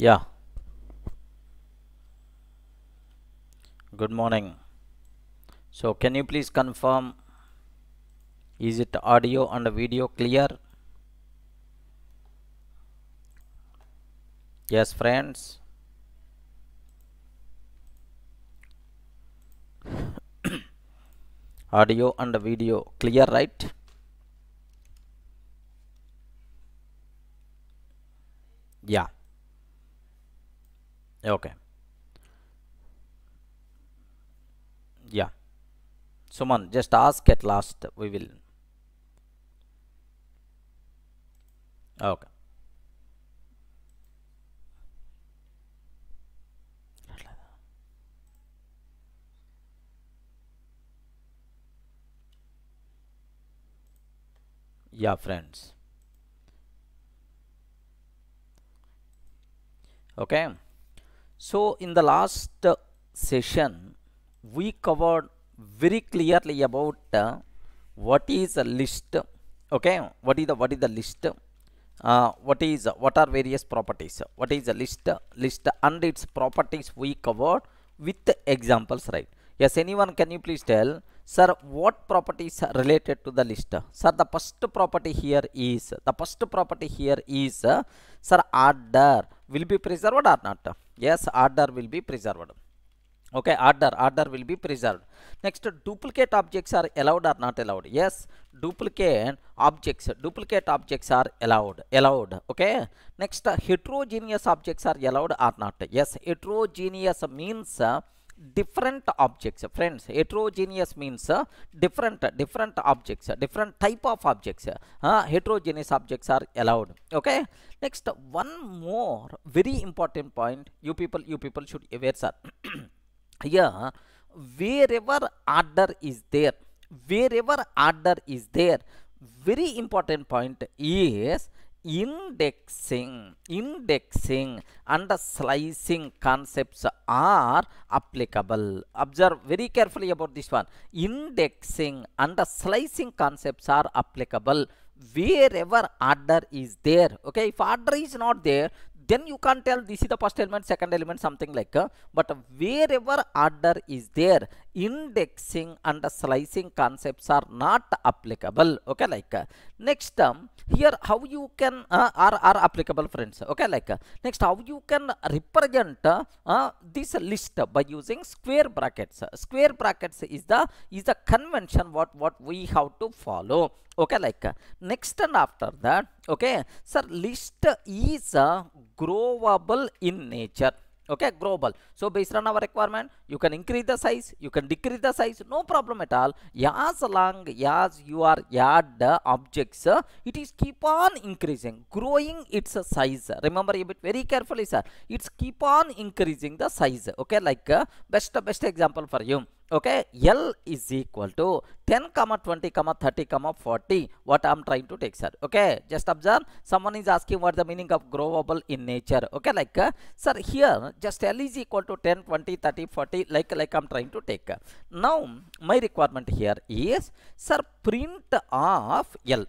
Yeah. Good morning. So can you please confirm is it audio and video clear? Yes friends. audio and video clear right? Yeah. Eh, okay. Yeah. Suman, just ask at last. We will. Ah, okay. Yeah, friends. Okay. So, in the last uh, session, we covered very clearly about uh, what is a list okay? What is the what is the list? Uh, what is what are various properties? What is a list list and its properties we covered with examples right? Yes anyone can you please tell sir what properties are related to the list? Sir the first property here is the first property here is uh, sir order. Will be preserved or not yes order will be preserved. Okay order order will be preserved. Next duplicate objects are allowed or not allowed? Yes duplicate objects duplicate objects are allowed allowed okay? Next heterogeneous objects are allowed or not? Yes heterogeneous means uh, different objects. Friends heterogeneous means uh, different different objects different type of objects uh, heterogeneous objects are allowed. Okay? Next one more very important point you people you people should aware sir. Here wherever order is there wherever order is there very important point is indexing indexing and slicing concepts are applicable. Observe very carefully about this one. Indexing and slicing concepts are applicable. Wherever order is there okay if order is not there then you can't tell this is the first element second element something like uh, but wherever order is there indexing and slicing concepts are not applicable. Okay like uh, next um, here how you can uh, are are applicable friends. Okay like uh, next how you can represent uh, uh, this list by using square brackets. Square brackets is the is the convention what what we have to follow okay like uh, next and after that okay sir list is uh, growable in nature. Okay growable. So based on our requirement you can increase the size you can decrease the size no problem at all. As long as you are add objects uh, it is keep on increasing growing its size. Remember a bit very carefully sir. It's keep on increasing the size. Okay like best best example for you okay l is equal to 10 comma 20 comma 30 comma 40 what i'm trying to take sir. Okay just observe. Someone is asking what the meaning of growable in nature. Okay like uh, sir here just l is equal to 10 20 30 40 like like i'm trying to take. Now my requirement here is sir print of l.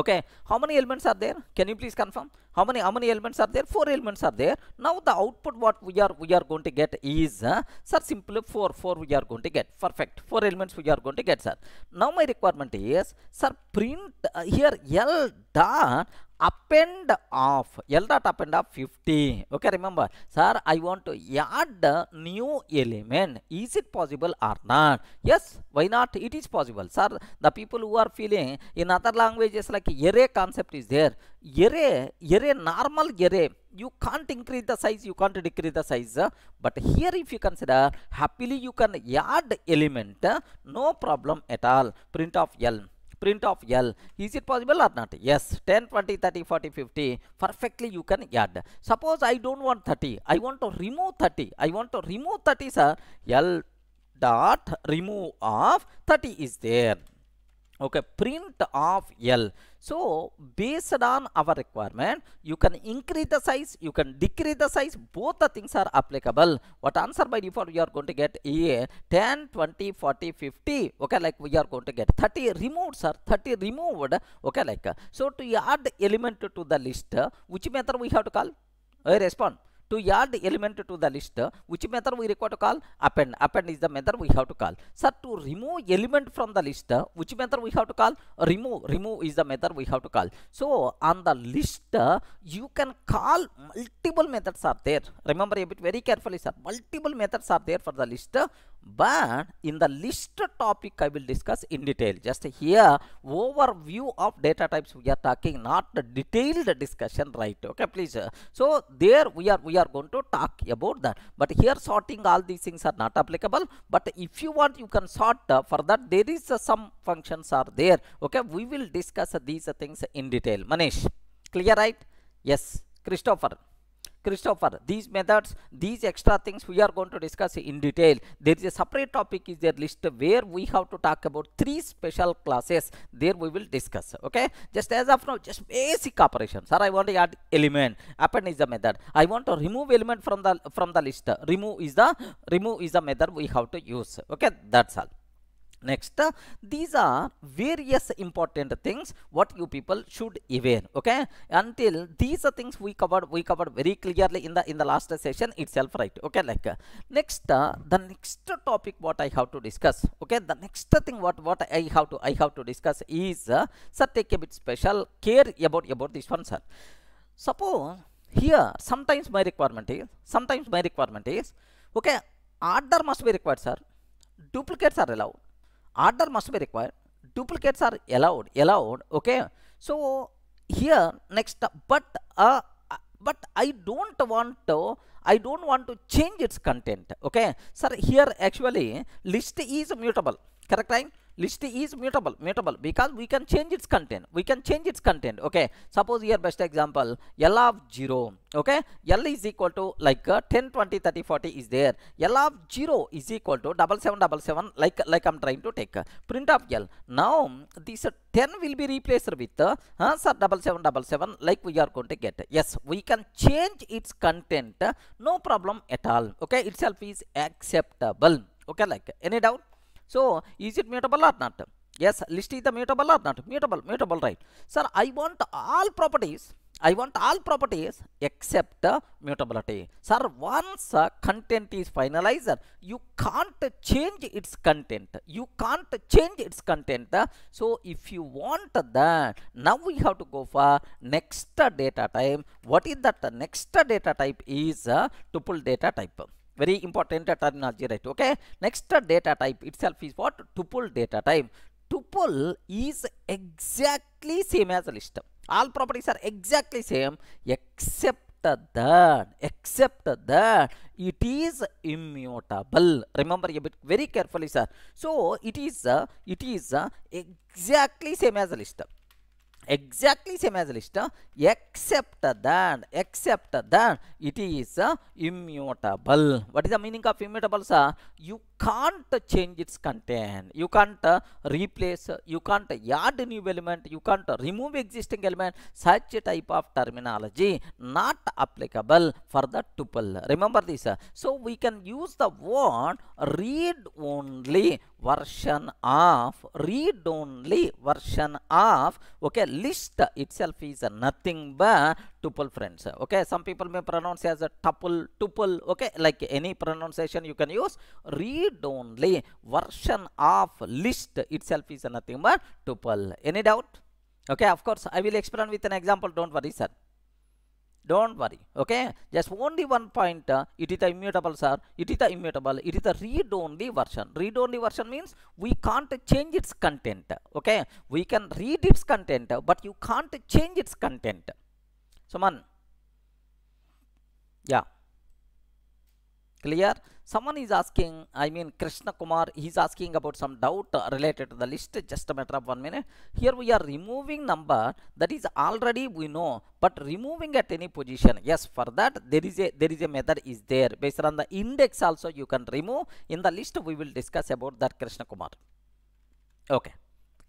Okay how many elements are there? Can you please confirm how many how many elements are there? Four elements are there. Now the output what we are we are going to get is uh, sir simply four four we are going to get. Perfect. Four elements we are going to get sir. Now my requirement is sir print uh, here l dot append of l dot append of 50 okay remember sir i want to add new element. Is it possible or not? Yes why not? It is possible sir. The people who are feeling in other languages like array concept is there array array normal array you can't increase the size you can't decrease the size but here if you consider happily you can add element no problem at all print of l print of L. Is it possible or not? Yes. 10, 20, 30, 40, 50. Perfectly you can add. Suppose I don't want 30. I want to remove 30. I want to remove 30, sir. L dot remove of 30 is there okay print of l so based on our requirement you can increase the size you can decrease the size both the things are applicable. What answer by default you are going to get a 10 20 40 50 okay like we are going to get. 30 removed sir 30 removed okay like. So to add element to the list which method we have to call? I respond to add element to the list which method we require to call? Append. Append is the method we have to call. Sir to remove element from the list which method we have to call? Remove. Remove is the method we have to call. So on the list you can call multiple methods are there. Remember a bit very carefully sir. Multiple methods are there for the list but in the list topic I will discuss in detail. Just here overview of data types we are talking not the detailed discussion right? Okay please. So there we are we are going to talk about that. But here sorting all these things are not applicable. But if you want you can sort uh, for that there is uh, some functions are there. Okay we will discuss these things in detail. Manish clear right? Yes. Christopher Christopher, these methods, these extra things we are going to discuss in detail. There is a separate topic is there list where we have to talk about three special classes. There we will discuss. Okay, just as of now, just basic operations. Sir, I want to add element. Append is the method. I want to remove element from the from the list. Remove is the remove is the method we have to use. Okay, that's all next uh, these are various important things what you people should aware okay? Until these are things we covered we covered very clearly in the in the last session itself right? Okay like uh, next uh, the next topic what i have to discuss okay? The next thing what what i have to i have to discuss is uh, sir take a bit special care about about this one sir. Suppose here sometimes my requirement is sometimes my requirement is okay order must be required sir. Duplicates are allowed order must be required. Duplicates are allowed allowed okay? So here next but uh, but i don't want to i don't want to change its content okay? Sir here actually list is mutable correct right list is mutable mutable. Because we can change its content. We can change its content okay? Suppose here best example l of 0 okay? L is equal to like uh, 10 20 30 40 is there. L of 0 is equal to double seven double seven like like i'm trying to take. Uh, print of l. Now this uh, 10 will be replaced with uh, uh, sir double seven double seven like we are going to get. Yes we can change its content uh, no problem at all okay? Itself is acceptable okay? Like any doubt so is it mutable or not? Yes, list is the mutable or not? Mutable, mutable, right? Sir, I want all properties. I want all properties except the mutability. Sir, once uh, content is finalized, you can't change its content. You can't change its content. So, if you want that, now we have to go for next data type. What is that? The next data type is uh, tuple data type very important terminology right? Okay? Next data type itself is what? Tuple data type. Tuple is exactly same as a list. All properties are exactly same except that except that it is immutable. Remember a bit very carefully sir. So it is uh, it is uh, exactly same as a list exactly same as list except that except that. It is uh, immutable. What is the meaning of immutable sir? You can't change its content. You can't uh, replace uh, you can't add a new element. You can't remove existing element. Such a type of terminology not applicable for the tuple. Remember this uh, so we can use the word read only version of read only version of. Okay list itself is nothing but tuple friends okay? Some people may pronounce as a tuple tuple okay? Like any pronunciation you can use read only. Version of list itself is nothing but tuple. Any doubt? Okay of course i will explain with an example. Don't worry sir. Don't worry okay? Just only one point uh, it is the immutable sir. It is the immutable. It is the read only version. Read only version means we can't change its content okay? We can read its content but you can't change its content suman yeah. Clear? Someone is asking i mean krishna kumar he's asking about some doubt related to the list. Just a matter of one minute. Here we are removing number that is already we know but removing at any position. Yes for that there is a there is a method is there. Based on the index also you can remove. In the list we will discuss about that krishna kumar okay.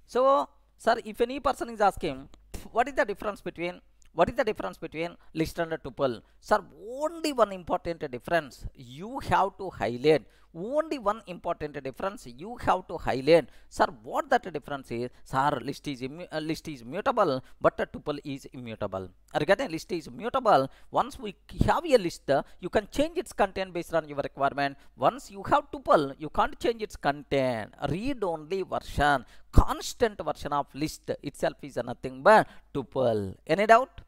So sir if any person is asking what is the difference between what is the difference between list and tuple? Sir only one important difference. You have to highlight only one important difference you have to highlight. Sir what that difference is? Sir list is uh, list is mutable but a tuple is immutable. Regarding list is mutable. Once we have a list you can change its content based on your requirement. Once you have tuple you can't change its content. Read only version. Constant version of list itself is nothing but tuple. Any doubt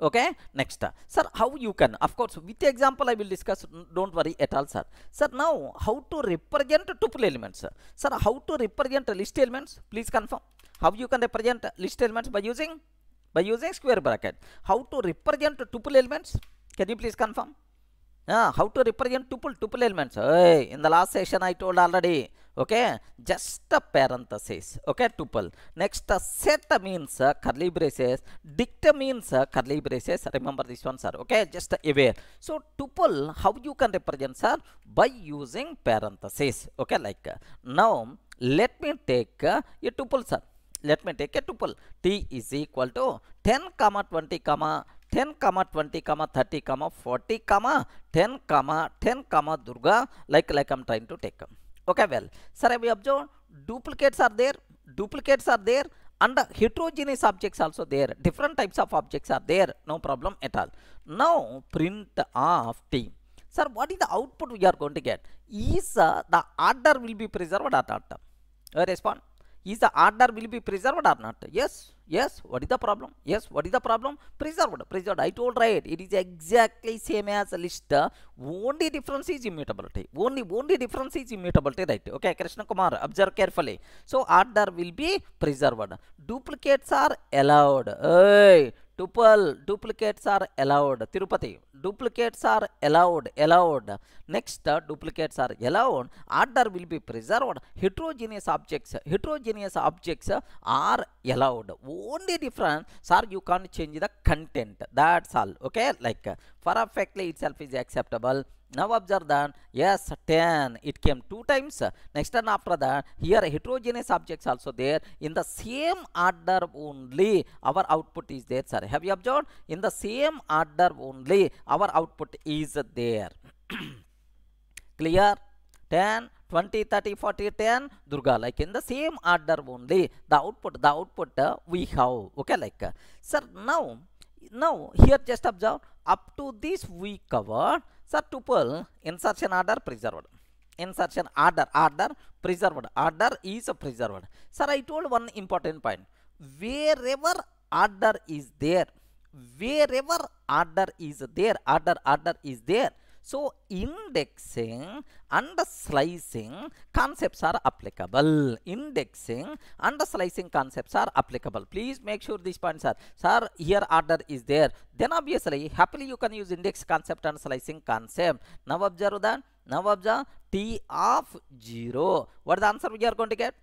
okay? Next. Sir how you can? Of course with the example i will discuss don't worry at all sir. Sir now how to represent tuple elements? Sir how to represent list elements? Please confirm. How you can represent list elements? By using by using square bracket. How to represent tuple elements? Can you please confirm? Ah, how to represent tuple tuple elements? Hey, in the last session i told already okay? Just a parenthesis. Okay tuple. Next uh, set means uh, curly braces dict means uh, curly braces remember this one sir. Okay? Just aware. So tuple how you can represent sir? By using parenthesis. Okay like uh, now let me take uh, a tuple sir. Let me take a tuple. T is equal to 10 comma 20 comma 10 comma 20 comma 30 comma 40 comma 10 comma 10 comma durga. Like like i'm trying to take okay well sir we observe duplicates are there duplicates are there and heterogeneous objects also there. Different types of objects are there no problem at all. Now print of t. Sir what is the output we are going to get? Is uh, the order will be preserved or not uh, respond is the order will be preserved or not? Yes yes. What is the problem? Yes what is the problem? Preserved preserved. I told right it is exactly same as list. Only difference is immutability. Only only difference is immutability right? Okay krishna kumar observe carefully. So order will be preserved. Duplicates are allowed. Hey tuple duplicates are allowed. Tirupati duplicates are allowed allowed. Next duplicates are allowed. Order will be preserved. Heterogeneous objects heterogeneous objects are allowed. Only different sir you can't change the content. That's all okay? Like uh, perfectly itself is acceptable now observe that yes 10 it came two times. Next and after that here heterogeneous objects also there. In the same order only our output is there sir. Have you observed? In the same order only our output is there. Clear? 10 20 30 40 10 durga. Like in the same order only the output the output uh, we have. Okay like uh, sir now now here just observe up to this we covered sir tuple insertion order preserved. Insertion order order preserved. Order is preserved. Sir i told one important point. Wherever order is there wherever order is there order order is there so indexing and slicing concepts are applicable indexing and slicing concepts are applicable please make sure these points are sir here order is there then obviously happily you can use index concept and slicing concept now observe that now observe t of 0 what is the answer we are going to get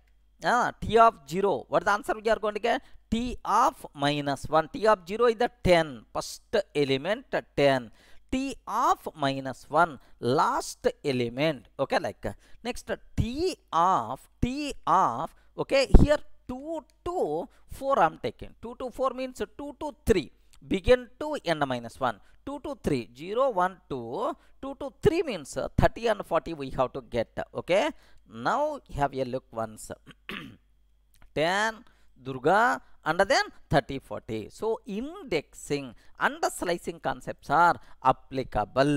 Ah, t of 0 what is the answer we are going to get t of minus 1 t of 0 is the 10 first element 10 t of minus 1 last element. Okay like next t of t of okay here 2 to 4 i'm taking. 2 to 4 means 2 to 3 begin to n minus 1 2 to 3 0 1 2 2 to 3 means 30 and 40 we have to get okay? Now have a look once. 10 durga and then 30 40 so indexing and slicing concepts are applicable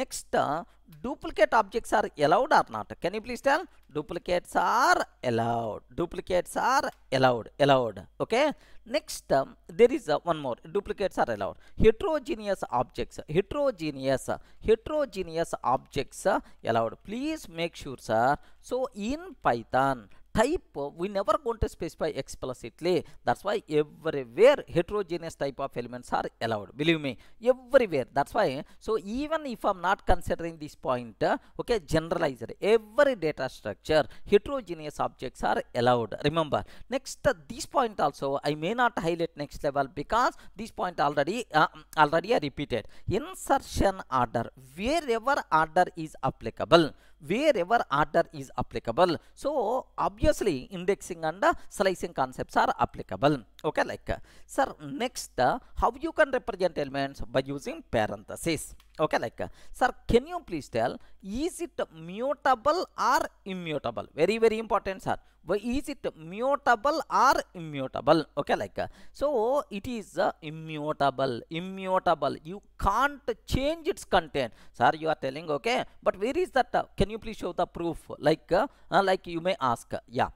next uh, duplicate objects are allowed or not can you please tell duplicates are allowed duplicates are allowed allowed okay next um, there is uh, one more duplicates are allowed heterogeneous objects heterogeneous heterogeneous objects uh, allowed please make sure sir so in python type we never going to specify explicitly that's why everywhere heterogeneous type of elements are allowed believe me everywhere. That's why so even if i'm not considering this point okay generalized every data structure heterogeneous objects are allowed. Remember next this point also i may not highlight next level because this point already uh, already I repeated. Insertion order wherever order is applicable wherever order is applicable. So obviously indexing and slicing concepts are applicable okay like uh, sir next uh, how you can represent elements by using parenthesis okay like uh, sir can you please tell is it mutable or immutable? Very very important sir. Why is it mutable or immutable? Okay like so it is immutable immutable. You can't change its content. Sir you are telling okay but where is that can you please show the proof? Like uh, like you may ask yeah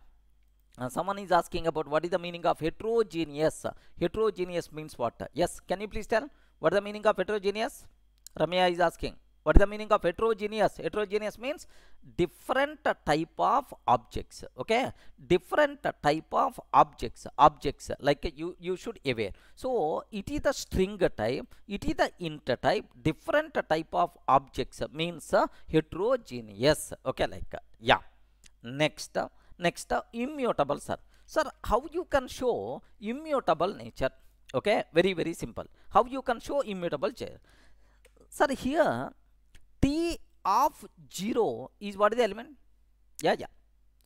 uh, someone is asking about what is the meaning of heterogeneous. Heterogeneous means what? Yes can you please tell? What is the meaning of heterogeneous? Ramya is asking what is the meaning of heterogeneous? Heterogeneous means different type of objects okay? Different type of objects objects like you you should aware. So it is the string type it is the int type different type of objects means heterogeneous okay like yeah. Next next uh, immutable sir. Sir how you can show immutable nature? Okay very very simple. How you can show immutable chair? Sir here t of 0 is what is the element? Yeah yeah.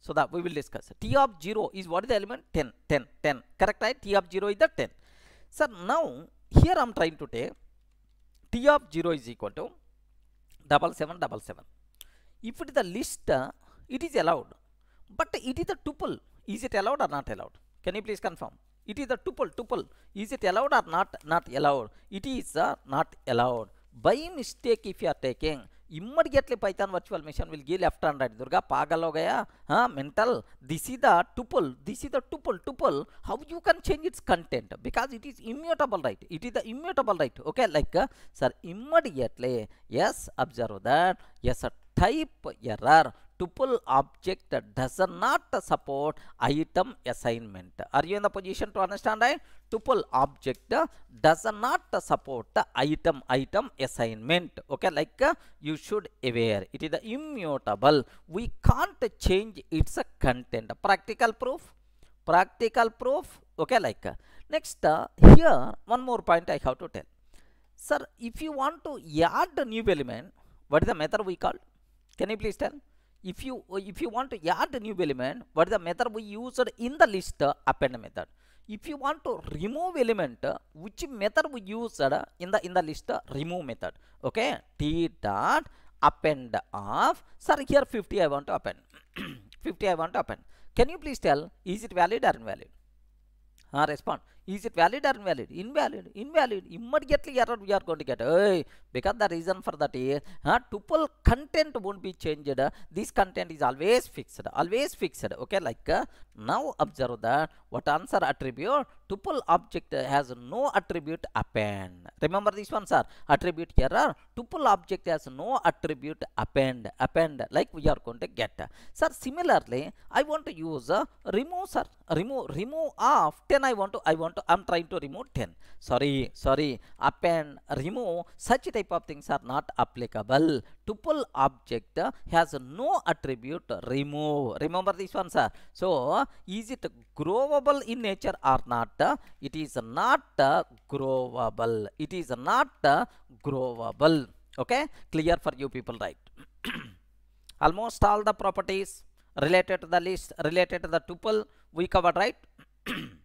So that we will discuss. T of 0 is what is the element? 10 10 10 correct right? T of 0 is the 10 sir now here i'm trying to take t of 0 is equal to double seven double seven. If it is the list uh, it is allowed but it is a tuple. Is it allowed or not allowed? Can you please confirm? It is a tuple tuple. Is it allowed or not not allowed? It is uh, not allowed. By mistake if you are taking immediately python virtual machine will give left and right. Durga pagal ho gaya. Ha mental. This is the tuple. This is the tuple tuple. How you can change its content? Because it is immutable right? It is the immutable right? Okay like uh, sir immediately yes observe that. Yes a type error tuple object does not support item assignment. Are you in the position to understand right tuple object does not support the item item assignment. Okay like uh, you should aware. It is immutable. We can't change its content. Practical proof? Practical proof? Okay like uh, next uh, here one more point i have to tell. Sir if you want to add a new element what is the method we call? Can you please tell if you if you want to add a new element what is the method we used in the list append method. If you want to remove element which method we used in the in the list remove method. Okay? T dot append of sir here 50 i want to append. 50 i want to append. Can you please tell is it valid or invalid? Uh, respond is it valid or invalid? Invalid. Invalid. Immediately error we are going to get. Hey, because the reason for that is uh, tuple content won't be changed. This content is always fixed always fixed. Okay like uh, now observe that what answer attribute tuple object has no attribute append. Remember this one sir? Attribute error tuple object has no attribute append append like we are going to get. Sir similarly i want to use uh, remove sir remove remove of 10 i want to i want to i'm trying to remove 10 sorry sorry. Append remove. Such type of things are not applicable. Tuple object has no attribute. Remove. Remember this one sir. So is it growable in nature or not? It is not growable. It is not growable. Okay? Clear for you people right? Almost all the properties related to the list related to the tuple we covered right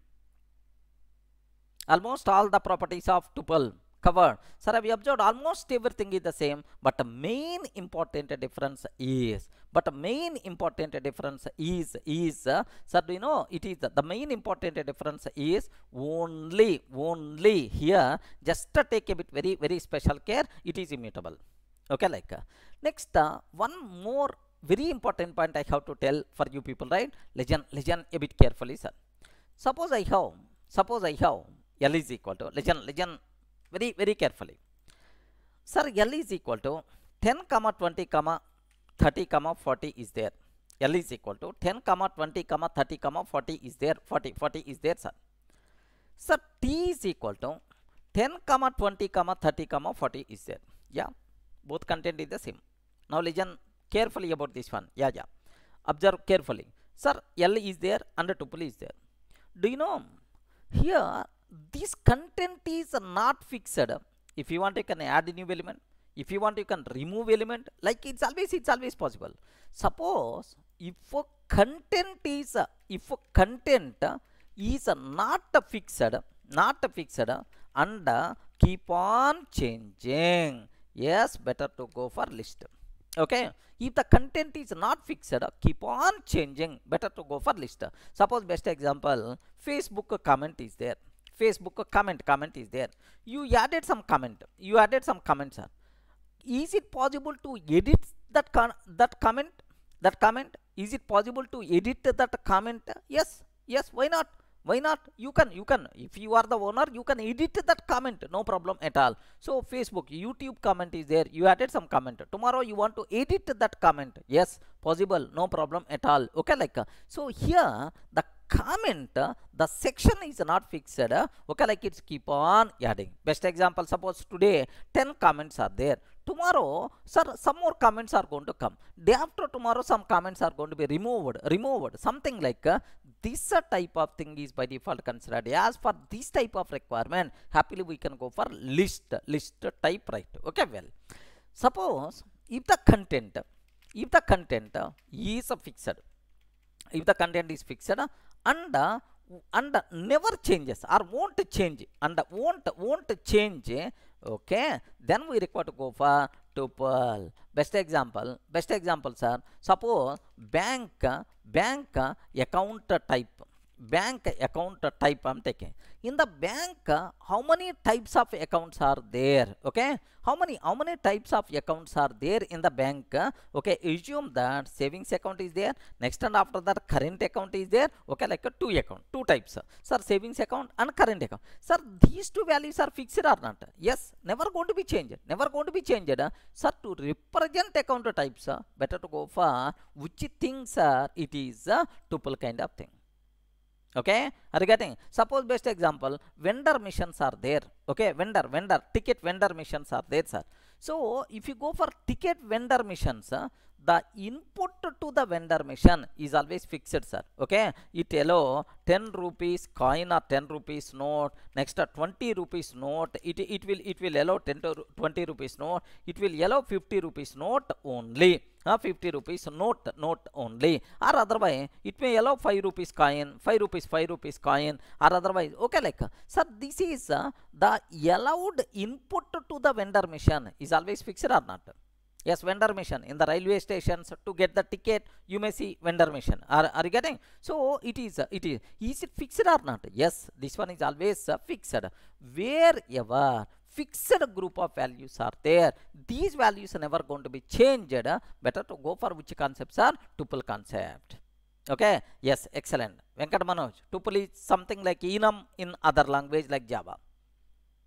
almost all the properties of tuple covered sir we observed almost everything is the same but the main important difference is but the main important difference is is uh, sir do you know it is the main important difference is only only here just take a bit very very special care it is immutable. Okay like uh, next uh, one more very important point i have to tell for you people right? Listen listen a bit carefully sir. Suppose i have suppose i have l is equal to listen listen very very carefully sir l is equal to 10 comma 20 comma 30 comma 40 is there l is equal to 10 comma 20 comma 30 comma 40 is there 40 40 is there sir sir t is equal to 10 comma 20 comma 30 comma 40 is there yeah both content is the same now listen carefully about this one yeah yeah observe carefully sir l is there and tuple is there do you know here this content is not fixed. If you want you can add a new element. If you want you can remove element. Like it's always it's always possible. Suppose if a content is if a content is not fixed not fixed and keep on changing yes better to go for list. Okay? If the content is not fixed keep on changing better to go for list. Suppose best example facebook comment is there facebook comment comment is there. You added some comment you added some comments sir. Is it possible to edit that that comment that comment? Is it possible to edit that comment? Yes yes why not? Why not? You can you can. If you are the owner you can edit that comment no problem at all. So facebook youtube comment is there. You added some comment. Tomorrow you want to edit that comment. Yes possible no problem at all. Okay like so here the comment the section is not fixed. Okay like it's keep on adding. Best example suppose today 10 comments are there. Tomorrow sir some more comments are going to come. Day after tomorrow some comments are going to be removed removed. Something like uh, this type of thing is by default considered. As for this type of requirement happily we can go for list list type right? Okay well suppose if the content if the content is fixed if the content is fixed and uh, and never changes or won't change. And won't won't change. Okay? Then we require to go for tuple. Best example best example sir. Suppose bank bank account type bank account type i'm taking. In the bank how many types of accounts are there? Okay? How many how many types of accounts are there in the bank? Okay? Assume that savings account is there. Next and after that current account is there. Okay? Like a two account two types. Sir savings account and current account. Sir these two values are fixed or not? Yes. Never going to be changed. Never going to be changed. Sir to represent account types better to go for which things are it is a tuple kind of thing okay? Are you getting? Suppose best example vendor missions are there. Okay? Vendor vendor ticket vendor missions are there sir. So if you go for ticket vendor missions uh, the input to the vendor mission is always fixed sir. Okay? It allow 10 rupees coin or 10 rupees note next uh, 20 rupees note it, it will it will allow 10 to 20 rupees note it will allow 50 rupees note only uh, 50 rupees note note only or otherwise it may allow 5 rupees coin 5 rupees 5 rupees coin or otherwise okay like uh, sir this is uh, the allowed input to the vendor mission is always fixed or not yes vendor mission in the railway stations to get the ticket you may see vendor mission are, are you getting so it is uh, it is is it fixed or not yes this one is always uh, fixed wherever fixed group of values are there. These values are never going to be changed. Better to go for which concepts are tuple concept. Okay? Yes excellent. Venkat manoj tuple is something like enum in other language like java.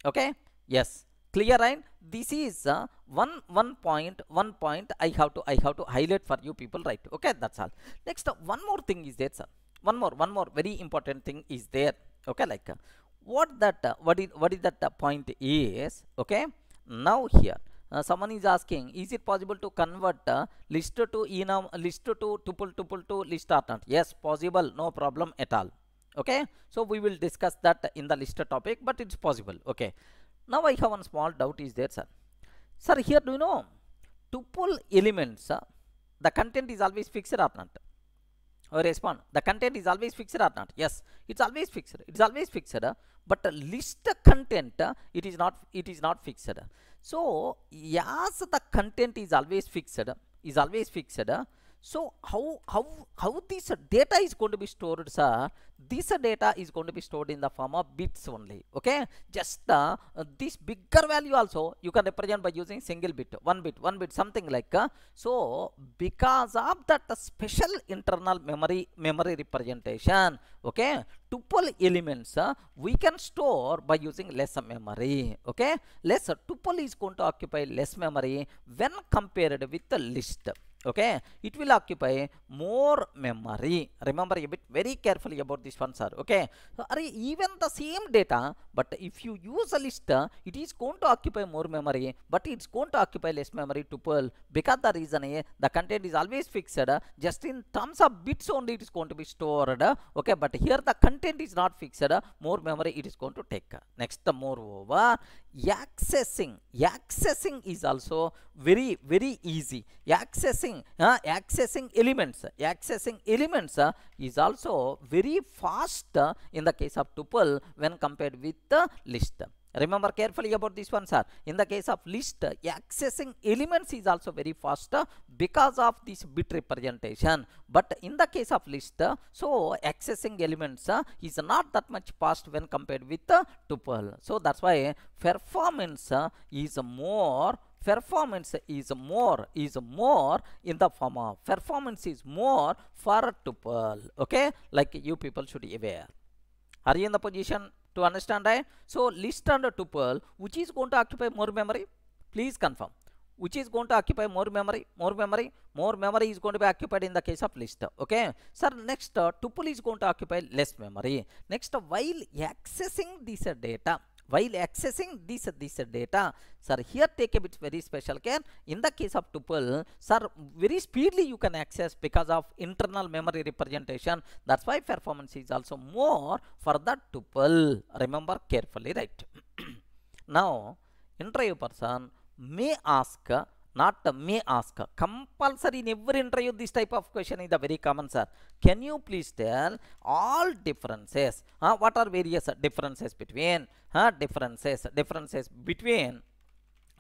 Okay? Yes. Clear right? This is uh, one one point one point i have to i have to highlight for you people right? Okay? That's all. Next uh, one more thing is there sir. One more one more very important thing is there. Okay? Like uh, what that uh, what is what is that uh, point is okay? Now here uh, someone is asking is it possible to convert uh, list to enum list to tuple tuple to list or not? Yes possible no problem at all okay? So we will discuss that in the list topic but it's possible okay? Now i have one small doubt is there sir. Sir here do you know tuple elements uh, the content is always fixed or not? Or respond the content is always fixed or not? Yes it's always fixed it's always fixed uh, but uh, list content uh, it is not it is not fixed. So as the content is always fixed is always fixed so how how how this data is going to be stored sir? This data is going to be stored in the form of bits only okay? Just uh, this bigger value also you can represent by using single bit one bit one bit something like uh, so because of that special internal memory memory representation okay? Tuple elements uh, we can store by using less memory okay? Less tuple is going to occupy less memory when compared with the list okay it will occupy more memory remember a bit very carefully about this one sir okay so are even the same data but if you use a list it is going to occupy more memory but it's going to occupy less memory tuple because the reason is the content is always fixed just in terms of bits only it is going to be stored okay but here the content is not fixed more memory it is going to take next the moreover accessing accessing is also very very easy accessing accessing uh, accessing elements accessing elements uh, is also very fast uh, in the case of tuple when compared with the list. Remember carefully about this one sir. In the case of list accessing elements is also very fast because of this bit representation. But in the case of list so accessing elements is not that much fast when compared with tuple. So that's why performance is more performance is more is more in the form of performance is more for tuple okay? Like you people should aware. Are you in the position to understand right so list and tuple which is going to occupy more memory? Please confirm. Which is going to occupy more memory more memory more memory is going to be occupied in the case of list okay? Sir next uh, tuple is going to occupy less memory. Next uh, while accessing this uh, data while accessing this this data sir here take a bit very special care. In the case of tuple sir very speedily you can access because of internal memory representation. That's why performance is also more for the tuple. Remember carefully right? Now interview person may ask not may ask. Compulsory in every interview this type of question is the very common sir. Can you please tell all differences uh, what are various differences between uh, differences differences between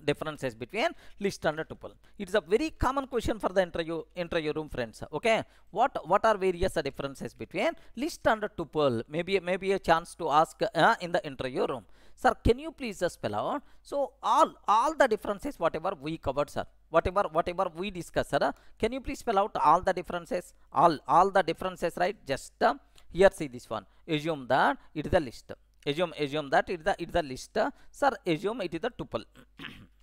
differences between list and tuple. It is a very common question for the interview interview room friends okay? What what are various differences between list and tuple? Maybe maybe a chance to ask uh, in the interview room sir can you please just spell out? So all all the differences whatever we covered sir whatever whatever we discussed sir can you please spell out all the differences? All all the differences right? Just uh, here see this one. Assume that it is the list. Assume assume that it is the it is the list. Sir assume it is the tuple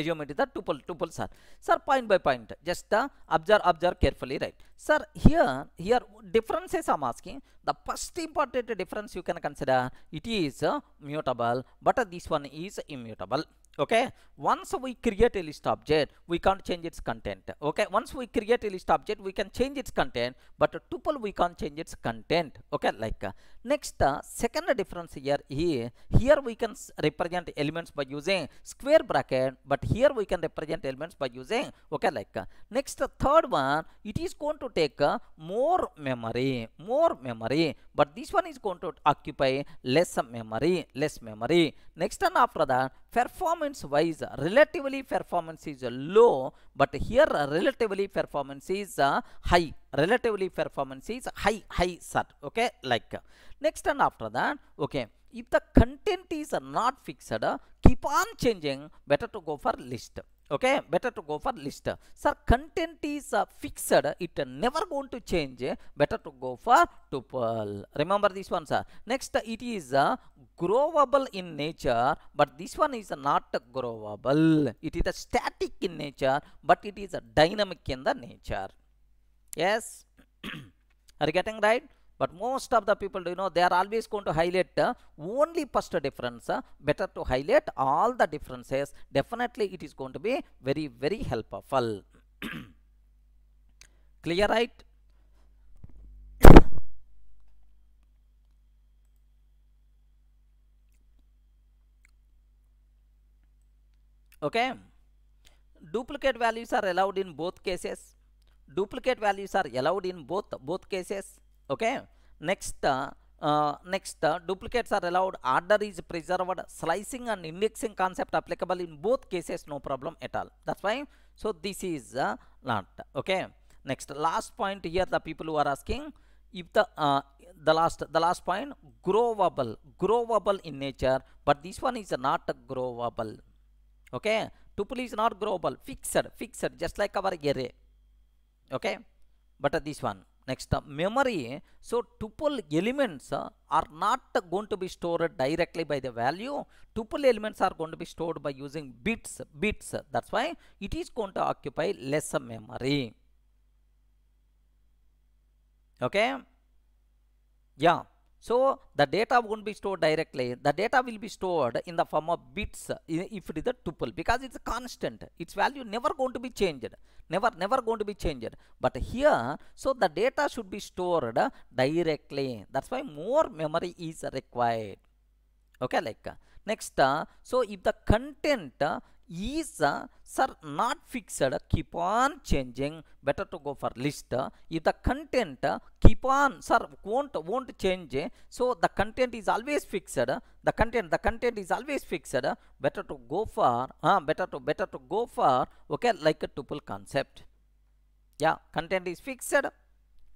assume it is the tuple tuple sir sir point by point just the observe observe carefully right sir here here differences i'm asking the first important difference you can consider it is uh, mutable but uh, this one is immutable okay? Once we create a list object we can't change its content. Okay? Once we create a list object we can change its content but a tuple we can't change its content. Okay? Like uh, next uh, second difference here here we can represent elements by using square bracket but here we can represent elements by using okay? Like uh, next uh, third one it is going to take uh, more memory more memory but this one is going to occupy less memory less memory. Next and after that performance wise relatively performance is low but here relatively performance is uh, high. Relatively performance is high high sir. Okay? Like next and after that okay if the content is not fixed keep on changing better to go for list okay? Better to go for list. Sir content is uh, fixed. It never going to change. Better to go for tuple. Remember this one sir. Next it is uh, growable in nature but this one is not growable. It is a static in nature but it is a dynamic in the nature. Yes? Are you getting right but most of the people you know they are always going to highlight uh, only first difference uh, better to highlight all the differences. Definitely it is going to be very very helpful. Clear right? Okay. Duplicate values are allowed in both cases. Duplicate values are allowed in both both cases okay? Next uh, uh, next uh, duplicates are allowed. Order is preserved. Slicing and indexing concept applicable in both cases no problem at all. That's why so this is uh, not okay? Next last point here the people who are asking if the uh, the last the last point growable growable in nature but this one is not growable. Okay? Tuple is not growable. Fixed fixed just like our array. Okay? But uh, this one next uh, memory. So tuple elements are not going to be stored directly by the value. Tuple elements are going to be stored by using bits bits. That's why it is going to occupy less memory. Okay? Yeah so the data won't be stored directly. The data will be stored in the form of bits if it is a tuple because it's a constant. Its value never going to be changed. Never never going to be changed. But here so the data should be stored directly. That's why more memory is required. Okay like next so if the content is uh, sir not fixed. Keep on changing. Better to go for list. If the content keep on sir won't won't change. So the content is always fixed. The content the content is always fixed. Better to go for uh, better to better to go for okay like a tuple concept. Yeah content is fixed.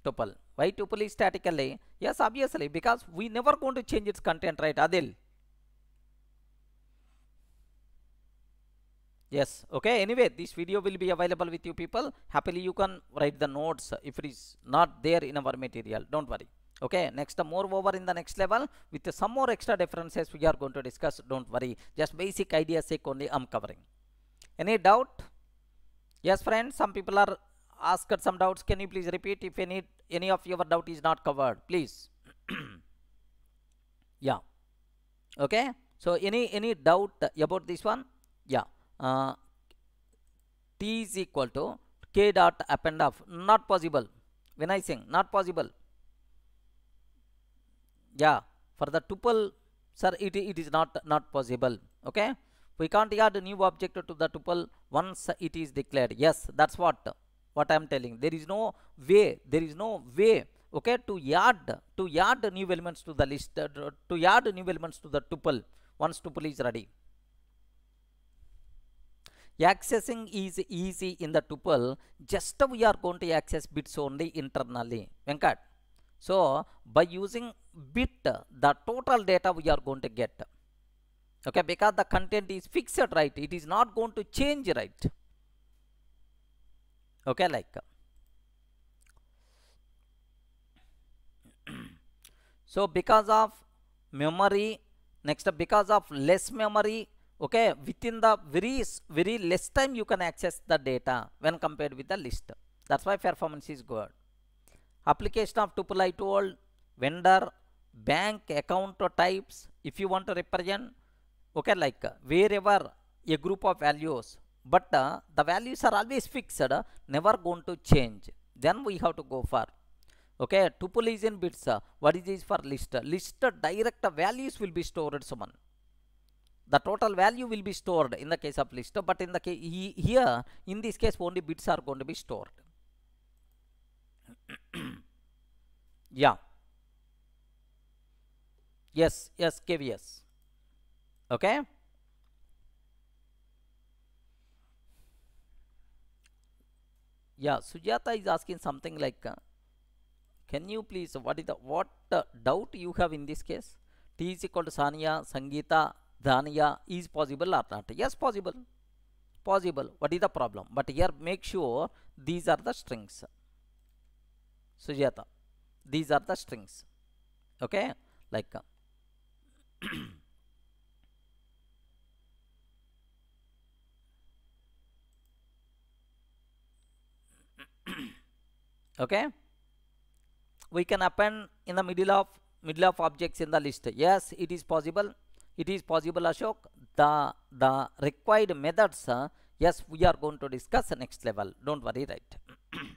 Tuple. Why tuple is statically? Yes obviously because we never going to change its content right adil yes. Okay anyway this video will be available with you people. Happily you can write the notes if it is not there in our material. Don't worry. Okay next more over in the next level with some more extra differences we are going to discuss. Don't worry. Just basic ideas sake only i'm covering. Any doubt? Yes friends some people are asked some doubts. Can you please repeat? If any any of your doubt is not covered please. Yeah. Okay? So any any doubt about this one? Yeah t is equal to k dot append of not possible. When I saying not possible. Yeah for the tuple sir it, it is not not possible. Okay? We can't add a new object to the tuple once it is declared. Yes that's what what I am telling. There is no way there is no way okay to add to add new elements to the list uh, to add new elements to the tuple once tuple is ready accessing is easy in the tuple just we are going to access bits only internally. Venkat. So by using bit the total data we are going to get. Okay because the content is fixed right? It is not going to change right? Okay like. So because of memory next because of less memory okay? Within the very very less time you can access the data when compared with the list. That's why performance is good. Application of tuple i told vendor bank account types if you want to represent okay like wherever a group of values but uh, the values are always fixed uh, never going to change. Then we have to go for okay tuple is in bits uh, what is this for list? List direct values will be stored someone the total value will be stored in the case of list but in the case here in this case only bits are going to be stored. Yeah. Yes yes kvs okay? Yeah sujata is asking something like uh, can you please what is the what uh, doubt you have in this case? T is equal to sania sangeeta dhania is possible or not? Yes possible. Possible. What is the problem? But here make sure these are the strings. Sujata these are the strings. Okay? Like uh, okay? We can append in the middle of middle of objects in the list. Yes it is possible it is possible ashok. The the required methods uh, yes we are going to discuss next level. Don't worry right?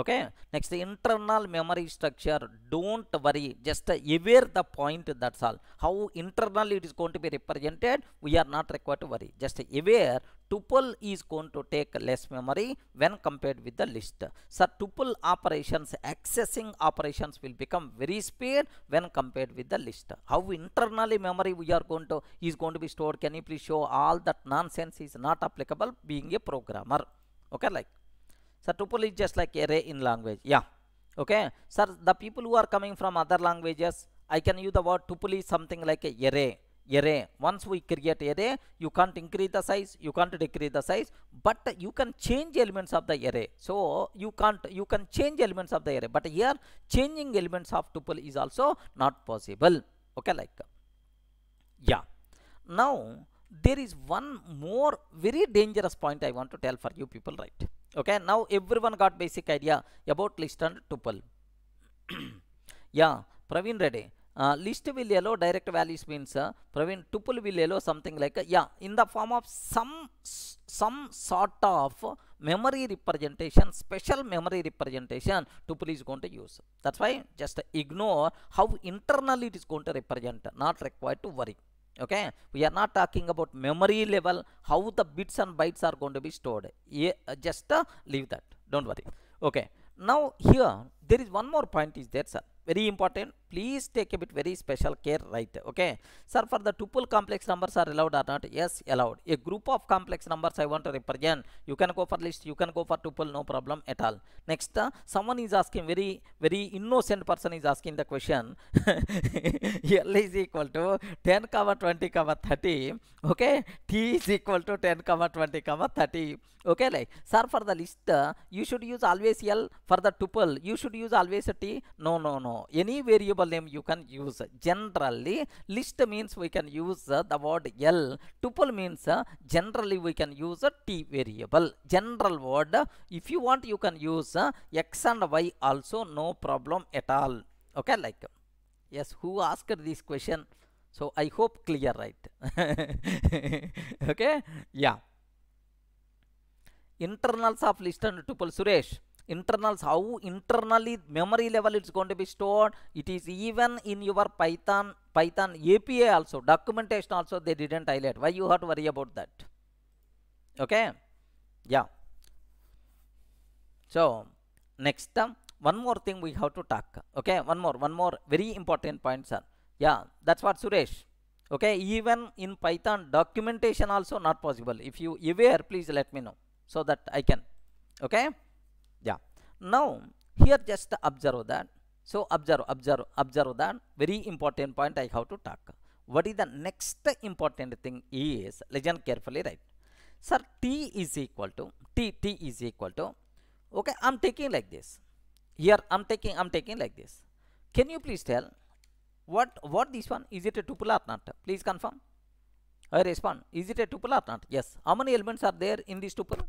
Okay? Next internal memory structure. Don't worry. Just aware the point that's all. How internally it is going to be represented we are not required to worry. Just aware tuple is going to take less memory when compared with the list. So tuple operations accessing operations will become very speed when compared with the list. How internally memory we are going to is going to be stored? Can you please show? All that nonsense is not applicable being a programmer. Okay like so tuple is just like array in language. Yeah. Okay? Sir the people who are coming from other languages i can use the word tuple is something like a array array once we create array you can't increase the size you can't decrease the size but you can change elements of the array so you can't you can change elements of the array but here changing elements of tuple is also not possible. Okay like yeah. Now there is one more very dangerous point i want to tell for you people right? Okay now everyone got basic idea about list and tuple. Yeah praveen reddy uh, list will allow direct values means uh, praveen tuple will allow something like uh, yeah in the form of some some sort of memory representation special memory representation tuple is going to use. That's why just ignore how internally it is going to represent not required to worry. Okay? We are not talking about memory level how the bits and bytes are going to be stored. Yeah, just uh, leave that. Don't worry. Okay. Now here there is one more point is there sir very important. Please take a bit very special care right? Okay? Sir for the tuple complex numbers are allowed or not? Yes allowed. A group of complex numbers i want to represent. You can go for list you can go for tuple no problem at all. Next uh, someone is asking very very innocent person is asking the question. L is equal to 10 comma 20 comma 30 okay? T is equal to 10 comma 20 comma 30 okay like sir for the list uh, you should use always l for the tuple. You should use always t. No no no any variable name you can use. Generally list means we can use the word l. Tuple means uh, generally we can use a t variable. General word if you want you can use uh, x and y also no problem at all. Okay like yes who asked this question? So i hope clear right? Okay yeah. Internals of list and tuple suresh internals how internally memory level it's going to be stored. It is even in your python python api also documentation also they didn't highlight. Why you have to worry about that? Okay? Yeah. So next um, one more thing we have to talk. Okay? One more one more very important point sir. Yeah that's what suresh. Okay? Even in python documentation also not possible. If you aware please let me know so that i can. Okay yeah. Now here just observe that. So observe observe observe that very important point i have to talk. What is the next important thing is listen carefully right? Sir t is equal to t t is equal to okay i'm taking like this. Here i'm taking i'm taking like this. Can you please tell what what this one is it a tuple or not? Please confirm. I respond is it a tuple or not? Yes. How many elements are there in this tuple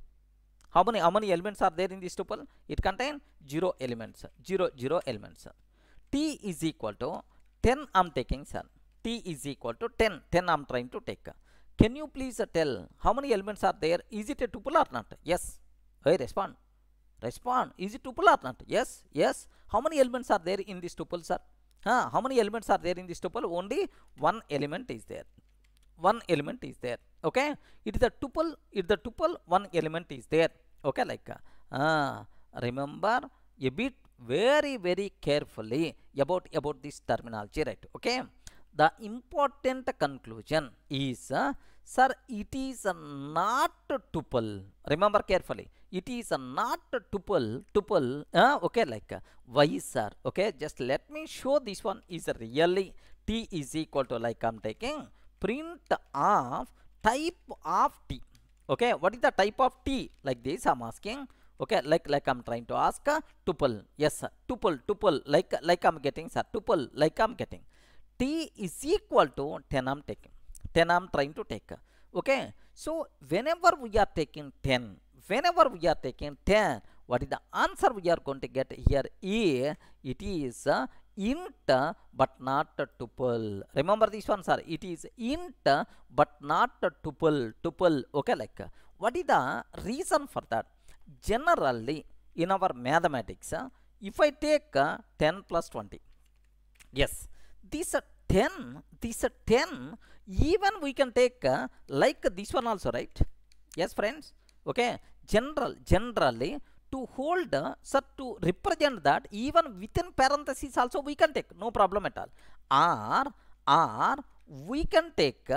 how many how many elements are there in this tuple? It contain zero elements zero zero elements. T is equal to 10 i'm taking sir. T is equal to 10 10 i'm trying to take. Can you please uh, tell how many elements are there? Is it a tuple or not? Yes. I respond. Respond. Is it tuple or not? Yes yes. How many elements are there in this tuple sir? Huh? how many elements are there in this tuple? Only one element is there. One element is there. Okay? It is a tuple it the tuple one element is there okay like uh, remember a bit very very carefully about about this terminology right? Okay? The important conclusion is uh, sir it is uh, not tuple. Remember carefully. It is uh, not tuple tuple uh, okay like uh, why sir? Okay just let me show this one is really t is equal to like i'm taking print of type of t okay what is the type of t like this i'm asking. Okay like like i'm trying to ask uh, tuple. Yes sir. Tuple tuple. Like like i'm getting sir. Tuple like i'm getting. T is equal to 10 i'm taking. 10 i'm trying to take. Okay so whenever we are taking 10 whenever we are taking 10 what is the answer we are going to get here? is it is uh, int but not a tuple. Remember this one sir. It is int but not a tuple. Tuple okay like what is the reason for that? Generally in our mathematics if i take uh, 10 plus 20 yes this uh, 10 this uh, 10 even we can take uh, like this one also right? Yes friends? Okay. General generally to hold uh, sir to represent that even within parentheses also we can take no problem at all. Or or we can take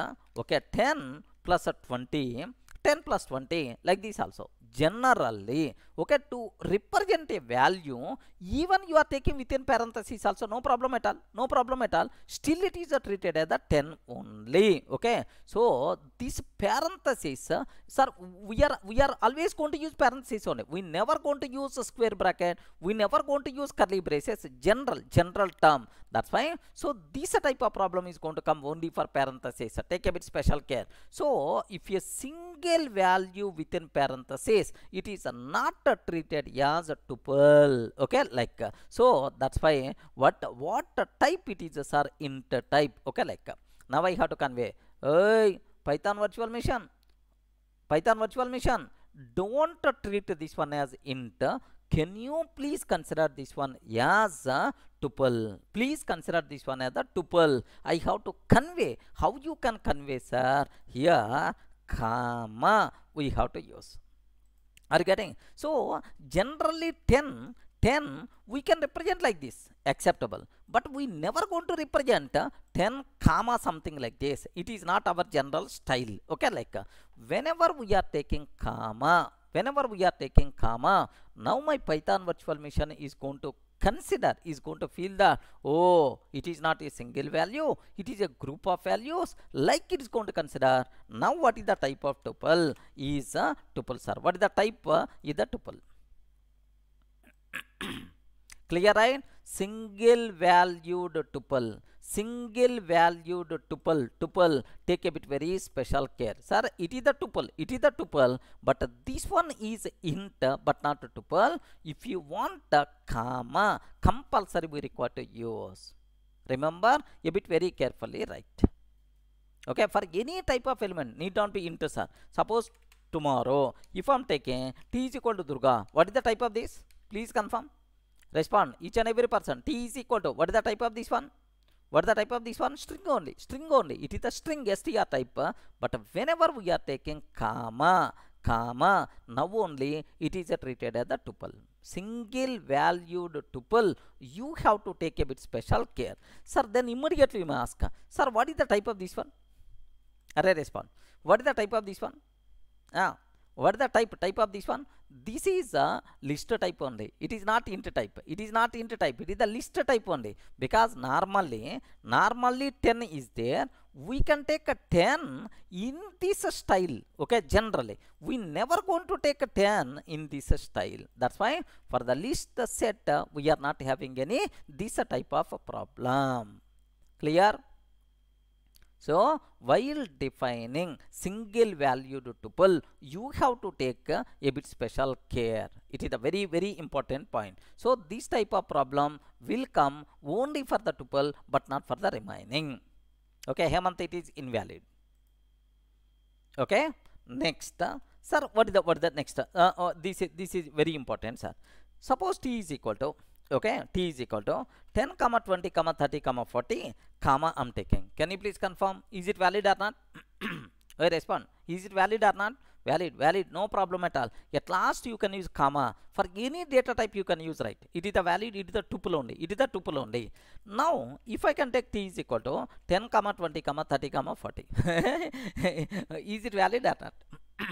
okay 10 uh, 20 10 plus 20 like this also. Generally okay to represent a value even you are taking within parentheses also no problem at all no problem at all. Still it is treated as the 10 only okay? So this parenthesis uh, sir we are we are always going to use parentheses only. We never going to use a square bracket. We never going to use curly braces. General general term. That's why so this type of problem is going to come only for parentheses take a bit special care. So if a single value within parentheses it is not treated as a tuple okay? Like uh, so that's why what what type it is sir? Int type okay? Like now i have to convey hey python virtual machine python virtual machine don't treat this one as int. Can you please consider this one as a tuple? Please consider this one as a tuple. I have to convey. How you can convey sir? Here comma we have to use are you getting? So generally 10 10 we can represent like this acceptable. But we never going to represent uh, 10 comma something like this. It is not our general style. Okay like whenever we are taking comma whenever we are taking comma now my python virtual machine is going to consider is going to feel that oh it is not a single value it is a group of values like it is going to consider. Now what is the type of tuple? Is a tuple sir what is the type uh, is the tuple? Clear right? Single valued tuple single valued tuple tuple take a bit very special care. Sir it is the tuple it is the tuple but this one is int but not a tuple. If you want the comma compulsory we require to use. Remember a bit very carefully right? Okay for any type of element need not be int sir. Suppose tomorrow if i'm taking t is equal to durga what is the type of this? Please confirm. Respond each and every person t is equal to what is the type of this one what is the type of this one? String only string only. It is a string str type. But whenever we are taking comma comma now only it is treated as a tuple. Single valued tuple you have to take a bit special care. Sir then immediately you may ask sir what is the type of this one? Array respond what is the type of this one? Ah what is the type type of this one? This is a list type only. It is not int type. It is not int type. It is the list type only. Because normally normally 10 is there. We can take a 10 in this style okay generally. We never going to take a 10 in this style. That's why for the list set we are not having any this type of problem. Clear so while defining single valued tuple, you have to take a bit special care. It is a very very important point. So this type of problem will come only for the tuple but not for the remaining. Okay, Hemant, it is invalid. Okay, next, uh, sir, what is the what is the next? Uh, uh, this is this is very important, sir. Suppose t is equal to okay t is equal to 10 comma 20 comma 30 comma 40 comma i'm taking. Can you please confirm is it valid or not? I respond is it valid or not? Valid valid no problem at all. At last you can use comma. For any data type you can use right? It is a valid it is a tuple only it is a tuple only. Now if i can take t is equal to 10 comma 20 comma 30 comma 40 is it valid or not?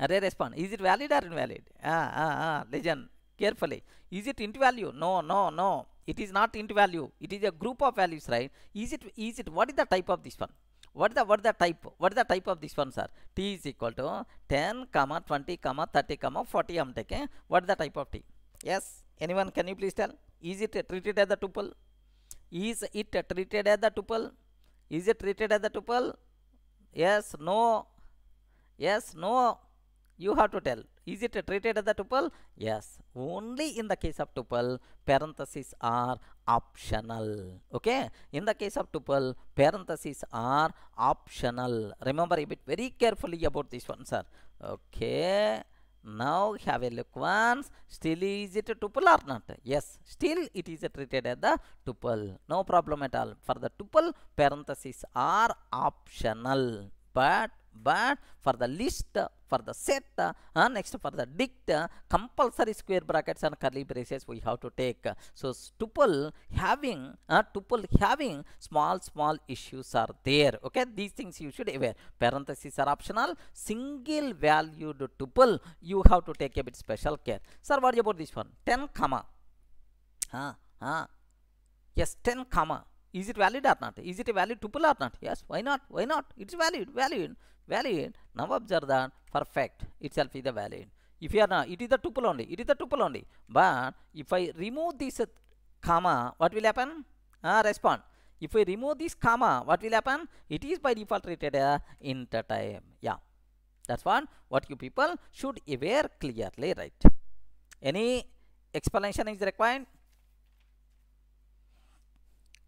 Array respond is it valid or invalid? Ah ah ah legend carefully. Is it int value? No no no. It is not int value. It is a group of values right? Is it is it what is the type of this one? What is the what is the type what is the type of this one sir? T is equal to 10 comma 20 comma 30 comma 40 i'm taking what is the type of t? Yes. Anyone can you please tell? Is it treated as a tuple? Is it treated as a tuple? Is it treated as a tuple? Yes no. Yes no. You have to tell is it treated as a tuple? Yes. Only in the case of tuple parentheses are optional. Okay? In the case of tuple parentheses are optional. Remember a bit very carefully about this one sir. Okay? Now have a look once. Still is it a tuple or not? Yes. Still it is treated as the tuple. No problem at all. For the tuple parentheses are optional but but for the list for the set uh, next for the dict uh, compulsory square brackets and curly braces we have to take. So tuple having uh, tuple having small small issues are there. Okay? These things you should aware. Parentheses are optional. Single valued tuple you have to take a bit special care. Sir what about this one? 10 comma. Huh, huh. yes 10 comma is it valid or not? Is it a valid tuple or not? Yes why not? Why not? It's valid valid valid. Now observe that perfect itself is the valid. If you are not it is the tuple only it is the tuple only. But if i remove this uh, comma what will happen? Ah respond. If I remove this comma what will happen? It is by default treated as int type yeah. That's one what you people should aware clearly right? Any explanation is required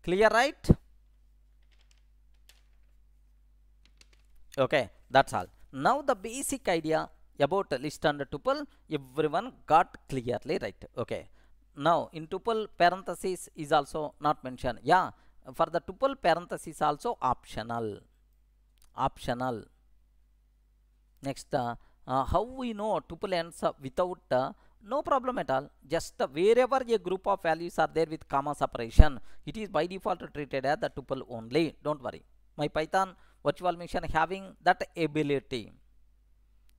clear right? Okay that's all. Now the basic idea about list and tuple everyone got clearly right. Okay. Now in tuple parenthesis is also not mentioned. Yeah for the tuple parenthesis also optional. Optional. Next uh, uh, how we know tuple ends up without uh, no problem at all. Just uh, wherever a group of values are there with comma separation it is by default treated as the tuple only. Don't worry. My python virtual machine having that ability.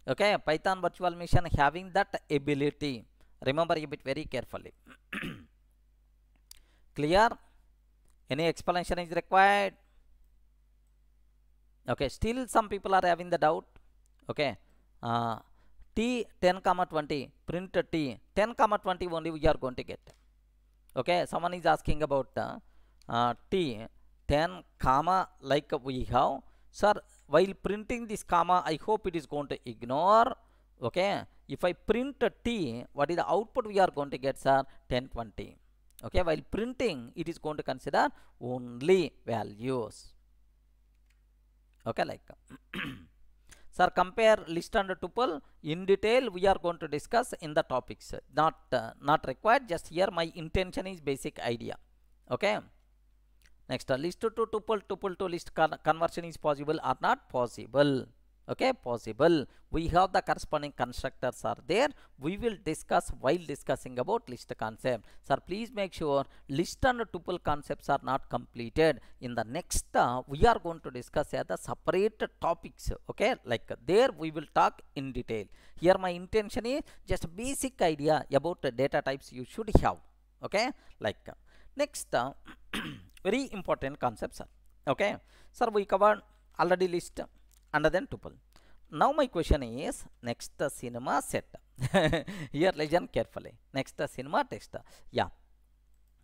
Okay? Python virtual machine having that ability. Remember a bit very carefully. Clear? Any explanation is required? Okay. Still some people are having the doubt. Okay? Uh, t 10 comma 20 print t 10 comma 20 only we are going to get. Okay? Someone is asking about uh, uh, t 10 comma like we have. Sir while printing this comma i hope it is going to ignore. Okay? If i print t what is the output we are going to get sir? 10 20 okay? While printing it is going to consider only values. Okay? Like sir compare list and tuple. In detail we are going to discuss in the topics. Not uh, not required just here my intention is basic idea. Okay? Next uh, list to tuple tuple to list con conversion is possible or not? Possible okay possible. We have the corresponding constructors are there. We will discuss while discussing about list concept. Sir please make sure list and tuple concepts are not completed. In the next uh, we are going to discuss as the separate topics. Okay like there we will talk in detail. Here my intention is just basic idea about data types you should have. Okay like uh, next uh, very important concepts sir. Okay sir we covered already list and than tuple now my question is next the cinema set here listen carefully next the cinema text yeah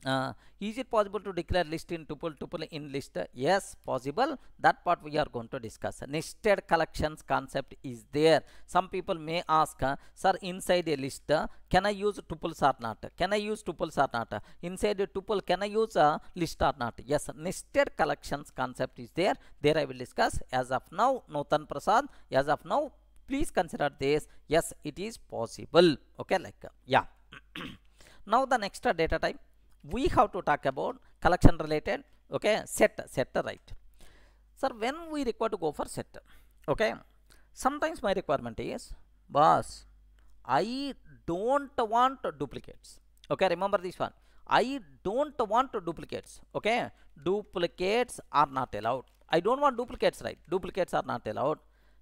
uh, is it possible to declare list in tuple tuple in list? Yes possible. That part we are going to discuss. Nested collections concept is there. Some people may ask uh, sir inside a list uh, can i use tuples or not? Can i use tuples or not? Inside a tuple can i use a list or not? Yes nested collections concept is there. There i will discuss. As of now notan prasad as of now please consider this. Yes it is possible. Okay like yeah. Now the next data type we have to talk about collection related okay? Set set right. Sir when we require to go for set okay? Sometimes my requirement is boss i don't want duplicates. Okay remember this one. I don't want duplicates okay? Duplicates are not allowed. I don't want duplicates right? Duplicates are not allowed.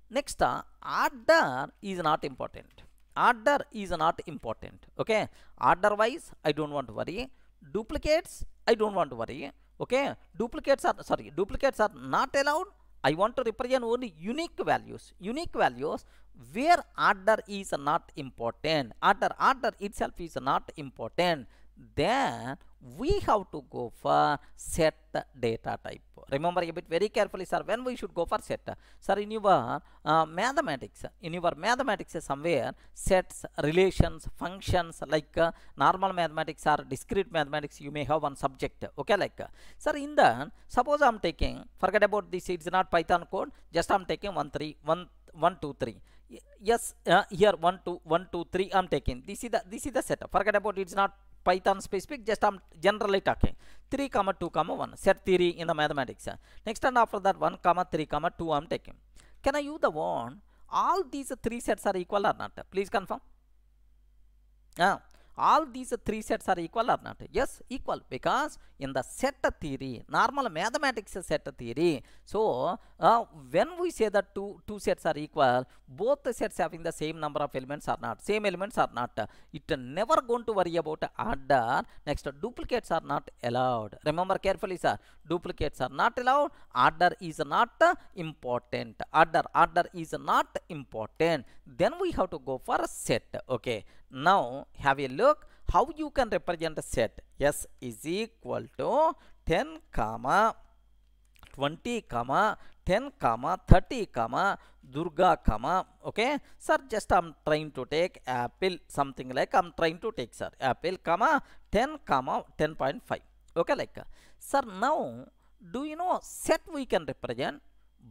Next uh, order is not important. Order is not important okay? Order wise i don't want to worry duplicates i don't want to worry. Okay? Duplicates are sorry duplicates are not allowed. I want to represent only unique values. Unique values where order is not important. Order order itself is not important. Then we have to go for set data type remember a bit very carefully sir when we should go for set sir in your uh, mathematics in your mathematics somewhere sets relations functions like uh, normal mathematics or discrete mathematics you may have one subject okay like uh, sir in the suppose i'm taking forget about this it's not python code just i'm taking 1 3 1 1 2 3 yes uh, here 1 2 1 2 3 i'm taking. This is the this is the set forget about it's not python specific just i'm generally talking 3 comma 2 comma 1 set theory in the mathematics next and after that 1 comma 3 comma 2 i'm taking can i use the one all these three sets are equal or not please confirm ah all these three sets are equal or not? Yes equal because in the set theory normal mathematics set theory so uh, when we say that two two sets are equal both the sets having the same number of elements or not same elements are not it never going to worry about order next duplicates are not allowed. Remember carefully sir duplicates are not allowed order is not important order order is not important. Then we have to go for a set okay now have a look how you can represent a set. S is equal to 10 comma 20 comma 10 comma 30 comma durga comma okay? Sir just i'm trying to take apple something like i'm trying to take sir. Apple comma 10 comma 10.5 okay like sir now do you know set we can represent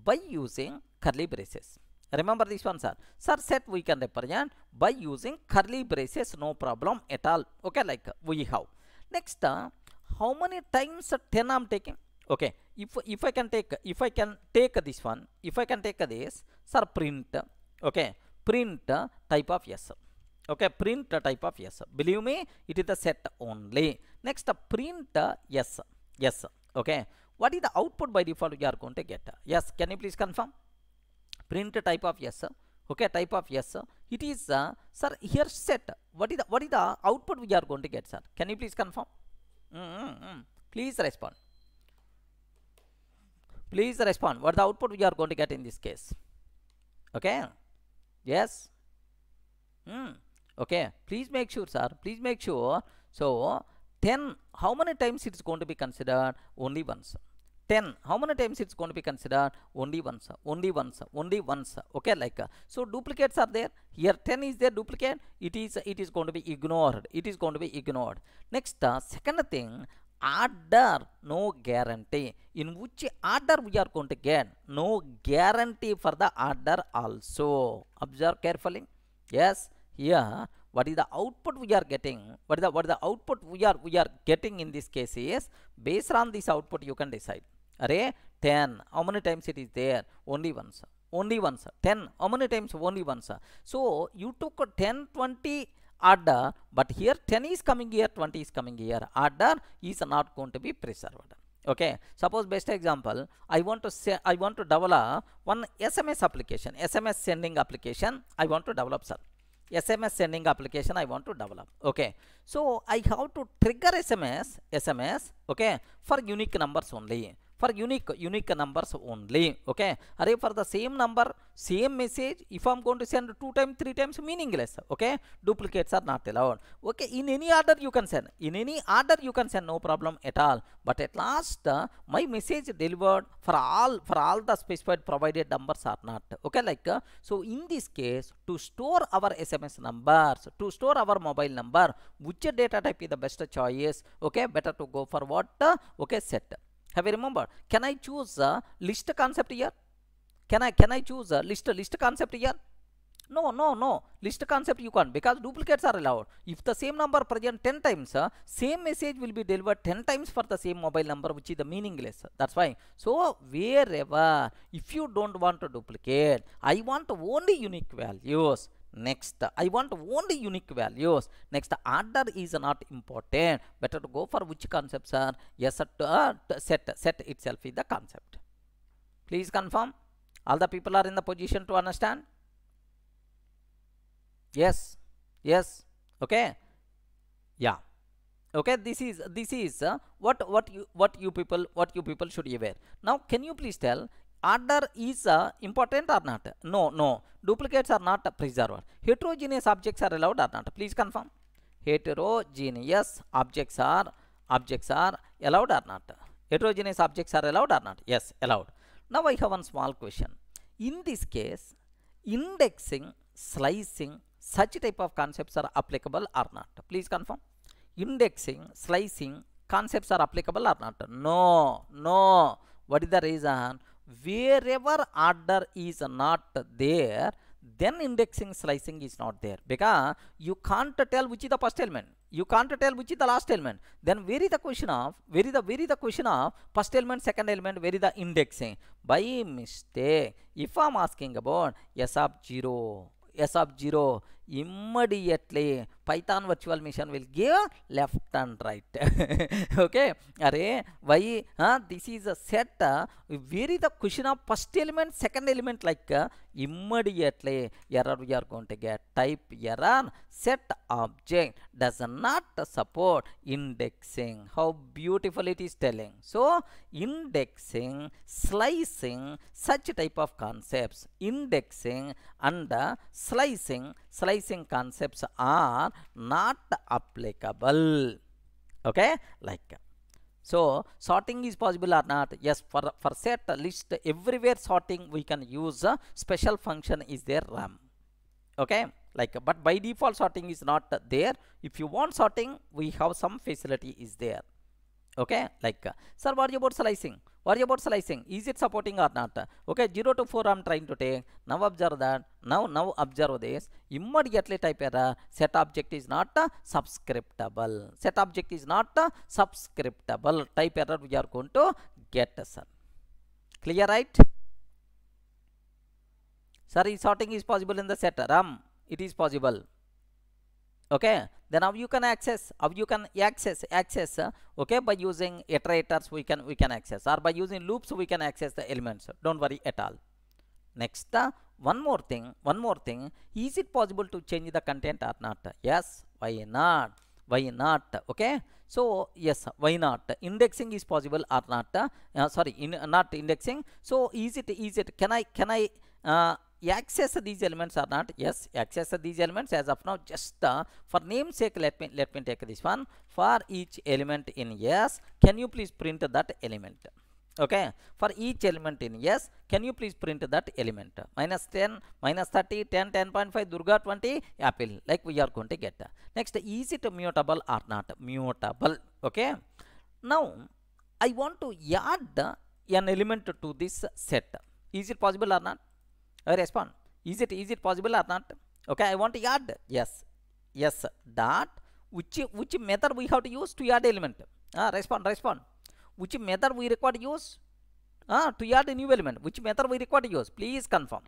by using curly braces remember this one sir. Sir set we can represent by using curly braces no problem at all. Okay like we have. Next uh, how many times 10 i'm taking? Okay if if i can take if i can take this one if i can take this sir print okay print type of yes okay print type of yes believe me it is the set only. Next print yes yes okay what is the output by default you are going to get? Yes can you please confirm print type of yes okay type of yes it is uh, sir here set. What is the what is the output we are going to get sir? Can you please confirm? Mm -hmm. please respond. Please respond. What the output we are going to get in this case? Okay? Yes? Mm. okay? Please make sure sir. Please make sure. So 10 how many times it's going to be considered? Only once 10 how many times it's going to be considered? Only once only once only once okay like so duplicates are there. Here 10 is there duplicate. It is it is going to be ignored it is going to be ignored. Next uh, second thing order no guarantee. In which order we are going to get? No guarantee for the order also. Observe carefully. Yes here what is the output we are getting? What is the what is the output we are we are getting in this case is based on this output you can decide array 10 how many times it is there? Only once only once 10 how many times? Only once. So you took 10 20 order but here 10 is coming here 20 is coming here. Order is not going to be preserved. Okay? Suppose best example i want to say i want to develop one sms application. Sms sending application i want to develop sir. SMS sending application I want to develop. Okay. So I have to trigger SMS, SMS, okay, for unique numbers only. For unique, unique numbers only. Okay. Array for the same number, same message, if I'm going to send two times, three times, meaningless. Okay. Duplicates are not allowed. Okay. In any order you can send. In any order you can send, no problem at all. But at last, uh, my message delivered for all, for all the specified provided numbers are not. Okay. Like, uh, so in this case, to store our SMS numbers, to store our mobile number, which data type is the best choice? Okay. Better to go for what? Uh, okay. Set. Have you remember Can I choose a list concept here? Can I can I choose a list list concept here? No, no, no. List concept you can't because duplicates are allowed. If the same number present 10 times, uh, same message will be delivered 10 times for the same mobile number which is the meaningless. That's why. So, wherever, if you don't want to duplicate, I want only unique values. Next, I want only unique values. Next, order is not important. Better to go for which concepts are yes, uh, set, set itself is the concept. Please confirm. All the people are in the position to understand. Yes, yes, okay, yeah, okay. This is this is uh, what what you what you people what you people should aware. Now, can you please tell order is uh, important or not? No, no. Duplicates are not preserved. Heterogeneous objects are allowed or not? Please confirm. Heterogeneous objects are objects are allowed or not? Heterogeneous objects are allowed or not? Yes, allowed. Now I have one small question. In this case, indexing, slicing, such type of concepts are applicable or not? Please confirm. Indexing, slicing, concepts are applicable or not? No, no. What is the reason? Wherever order is not there, then indexing slicing is not there. Because you can't tell which is the first element. You can't tell which is the last element. Then where is the question of where is the where is the question of first element second element where is the indexing? By mistake. If i'm asking about s of 0 s of 0 immediately python virtual machine will give left and right. Okay? Array why uh, this is a set uh, where is the question of first element second element like uh, immediately error we are going to get. Type error set object does not support indexing. How beautiful it is telling. So indexing slicing such type of concepts. Indexing and uh, slicing slicing concepts are not applicable. Okay? Like so sorting is possible or not? Yes for for set list everywhere sorting we can use a special function is there ram. Okay? Like but by default sorting is not there. If you want sorting we have some facility is there. Okay? Like sir what about slicing What about slicing? Is it supporting or not? Okay, 0 to 4 I'm trying to take. Now observe that. Now, now observe this. Immediately type error. Set object is not uh, subscriptable. Set object is not uh, subscriptable. Type error we are going to get, sir. Clear, right? Sir, sorting is possible in the set. RAM, it is possible okay? Then how you can access how you can access access uh, okay? By using iterators we can we can access. Or by using loops we can access the elements. Don't worry at all. Next uh, one more thing one more thing. Is it possible to change the content or not? Yes why not? Why not? Okay? So yes why not? Indexing is possible or not? Uh, sorry in, not indexing. So is it is it can i can i uh, access these elements or not yes access these elements as of now just uh, for namesake let me let me take this one. For each element in yes can you please print that element? Okay for each element in yes can you please print that element? Minus 10 minus 30 10 10.5 durga 20 apple like we are going to get. Next is it mutable or not? Mutable okay? Now i want to add an element to this set. Is it possible or not respond. Is it is it possible or not? Okay i want to add yes yes dot which which method we have to use to add element? Ah respond respond. Which method we require to use? Ah to add a new element. Which method we require to use? Please confirm.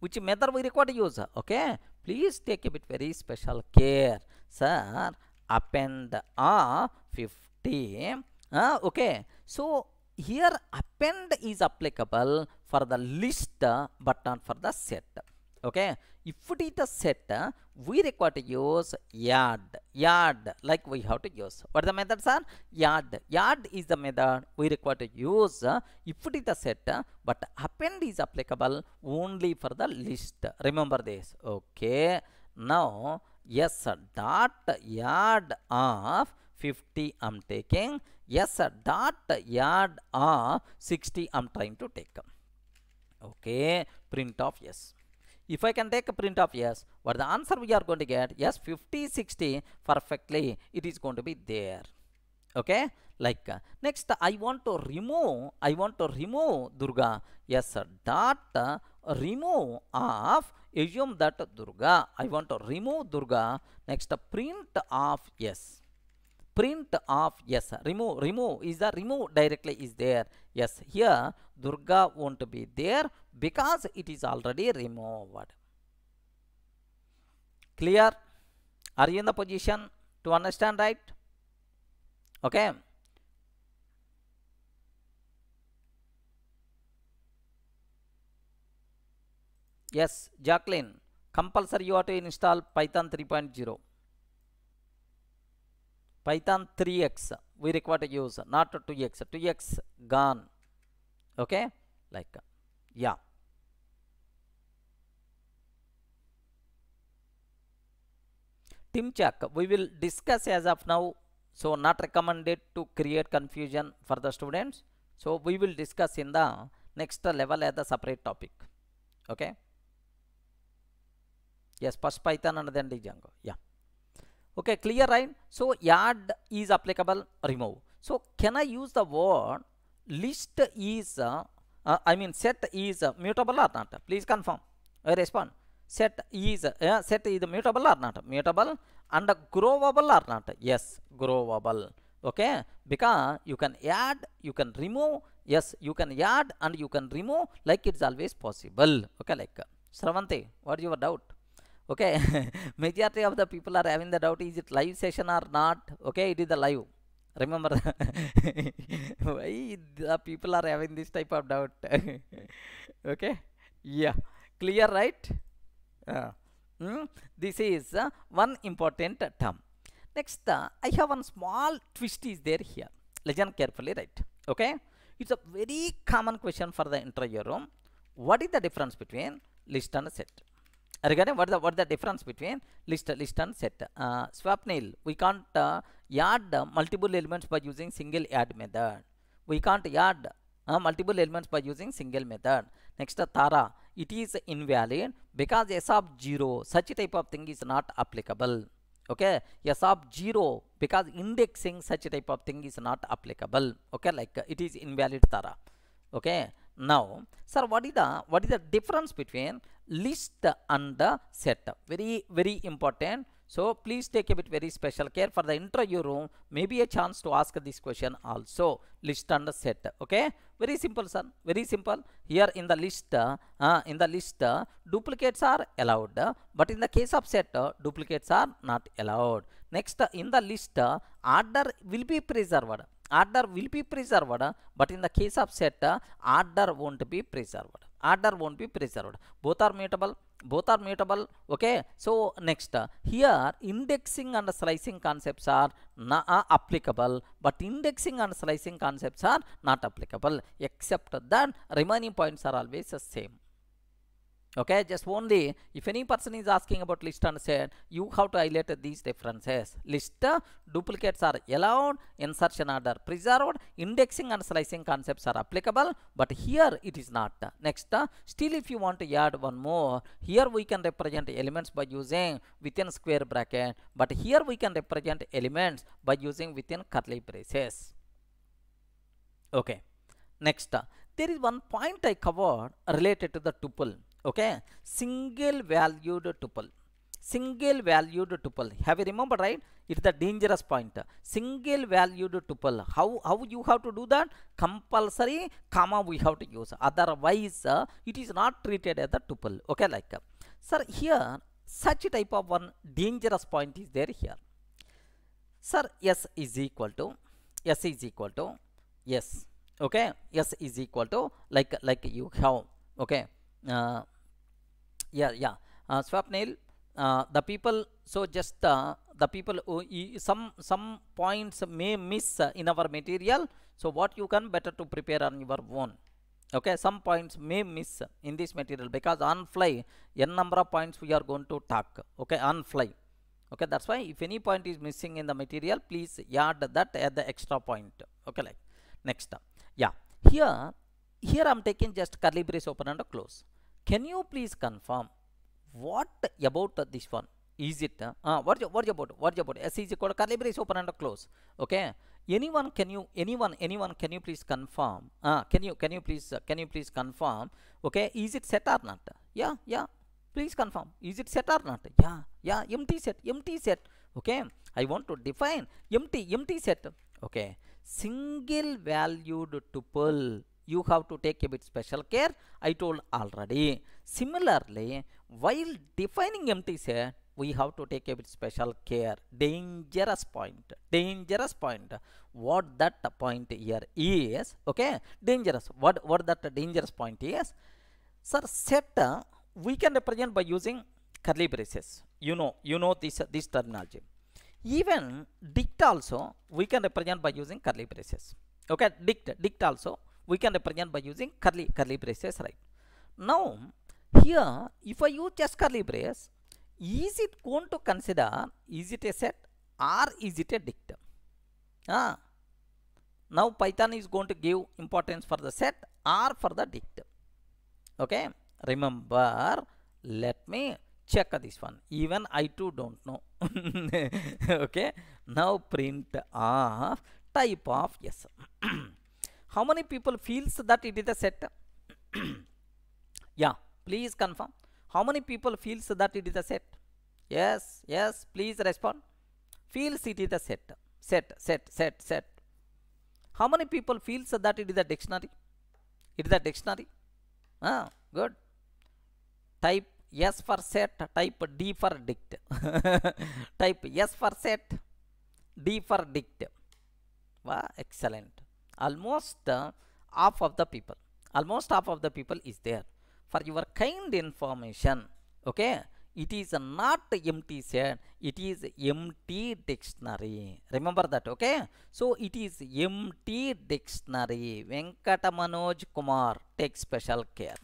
Which method we require to use? Okay. Please take a bit very special care sir. Append ah 50 ah okay. So here append is applicable for the list but not for the set. Okay? If it is a set we require to use add. Add like we have to use. What the methods are yard. Add is the method we require to use if it is a set but append is applicable only for the list. Remember this. Okay? Now yes dot add of 50 I'm taking. Yes dot add of 60 I'm trying to take okay print of yes if I can take a print of yes what the answer we are going to get? Yes 50 60 perfectly it is going to be there. Okay? Like uh, next I want to remove I want to remove Durga. Yes dot uh, remove of assume that Durga. I want to remove Durga. Next uh, print of yes print of yes remove remove is the remove directly is there. Yes here durga won't be there because it is already removed. Clear? Are you in the position to understand right? Okay. Yes jacqueline compulsory you have to install python 3.0 python 3x we require to use not 2x 2x gone. Okay? Like yeah. Team check we will discuss as of now so not recommended to create confusion for the students. So we will discuss in the next level as a separate topic. Okay? Yes first python and then django. Yeah okay clear right? So add is applicable remove. So can i use the word list is uh, uh, i mean set is uh, mutable or not? Please confirm. Respond. Set is uh, set is mutable or not? Mutable and growable or not? Yes growable. Okay? Because you can add you can remove. Yes you can add and you can remove like it's always possible. Okay like Sravanti, what is your doubt okay. Majority of the people are having the doubt is it live session or not? Okay it is the live. Remember why the people are having this type of doubt? Okay. Yeah. Clear right? Uh, mm, this is uh, one important term. Next uh, i have one small twist is there here. Listen carefully right? Okay? It's a very common question for the interview room. What is the difference between list and set regarding what the what the difference between list list and set? Uh, swapnil we can't uh, add multiple elements by using single add method. We can't add uh, multiple elements by using single method. Next uh, tara. It is invalid because s of 0 such type of thing is not applicable. Okay? S of 0 because indexing such type of thing is not applicable. Okay? Like uh, it is invalid tara. Okay? Now sir what is the what is the difference between list and the set very very important. So please take a bit very special care. For the interview room maybe a chance to ask this question also. List and the set okay? Very simple sir. Very simple. Here in the list uh, in the list uh, duplicates are allowed. But in the case of set duplicates are not allowed. Next in the list order will be preserved. Order will be preserved. But in the case of set order won't be preserved order won't be preserved. Both are mutable both are mutable okay? So next here indexing and slicing concepts are applicable but indexing and slicing concepts are not applicable except that remaining points are always the same okay? Just only if any person is asking about list and set you have to highlight these differences. List duplicates are allowed insertion order preserved indexing and slicing concepts are applicable but here it is not. Next still if you want to add one more here we can represent elements by using within square bracket but here we can represent elements by using within curly braces. Okay. Next there is one point i covered related to the tuple okay? Single valued tuple. Single valued tuple. Have you remember right? It's the dangerous point. Single valued tuple. How how you have to do that? Compulsory comma we have to use. Otherwise uh, it is not treated as a tuple. Okay like uh, sir here such type of one dangerous point is there here. Sir s is equal to s is equal to yes okay? S is equal to like like you have okay? Uh, yeah yeah. Uh, swapnil uh, the people so just uh, the people who some some points may miss uh, in our material. So what you can better to prepare on your own. Okay some points may miss in this material because on fly n number of points we are going to talk. Okay on fly. Okay that's why if any point is missing in the material please add that at the extra point. Okay like next. Yeah. Here here i'm taking just curly brace open and close can you please confirm what about this one? Is it uh, uh, what what about what about s is equal to curly brace open and close okay? Anyone can you anyone anyone can you please confirm uh, can you can you please uh, can you please confirm okay? Is it set or not? Yeah yeah please confirm. Is it set or not? Yeah yeah empty set empty set okay? I want to define empty empty set okay? Single valued tuple you have to take a bit special care i told already. Similarly while defining empty set we have to take a bit special care. Dangerous point dangerous point. What that point here is okay? Dangerous. What what that dangerous point is? Sir set uh, we can represent by using curly braces. You know you know this this terminology. Even dict also we can represent by using curly braces. Okay? Dict dict also we can represent by using curly curly braces right? Now here if i use just curly brace is it going to consider is it a set or is it a dict ah. Now python is going to give importance for the set or for the dict okay? Remember let me check this one. Even i too don't know. Okay? Now print of type of yes how many people feels that it is a set? Yeah please confirm. How many people feels that it is a set? Yes yes please respond. Feels it is a set set set set set. How many people feels that it is a dictionary? It is a dictionary. Ah good. Type yes for set type d for dict. Type yes for set d for dict. Wow excellent almost half of the people. Almost half of the people is there. For your kind information okay it is not empty set it is empty dictionary. Remember that okay? So it is empty dictionary. Venkata manoj kumar take special care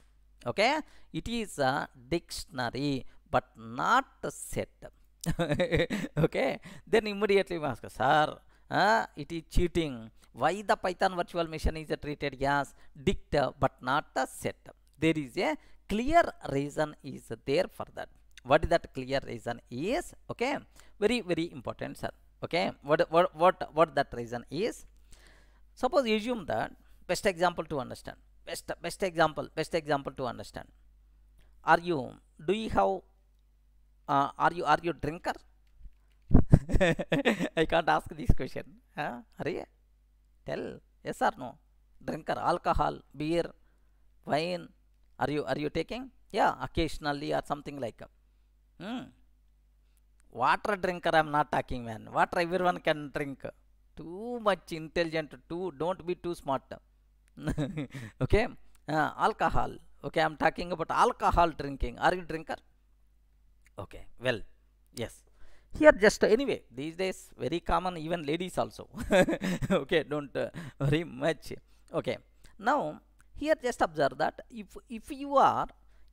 okay? It is a dictionary but not set okay? Then immediately ask sir uh, it is cheating why the python virtual machine is treated as dict but not a set? There is a clear reason is there for that. What that clear reason is okay very very important sir. Okay what what what what that reason is? Suppose assume that best example to understand. Best best example best example to understand. Are you do you have uh, are you are you drinker? I can't ask this question huh? are you tell yes or no? Drinker alcohol beer wine are you are you taking? Yeah occasionally or something like hmm. water drinker i'm not talking man. Water everyone can drink. Too much intelligent too don't be too smart. Okay? Uh, alcohol. Okay i'm talking about alcohol drinking. Are you drinker? Okay well yes here just anyway these days very common even ladies also. Okay don't uh, very much. Okay now here just observe that if if you are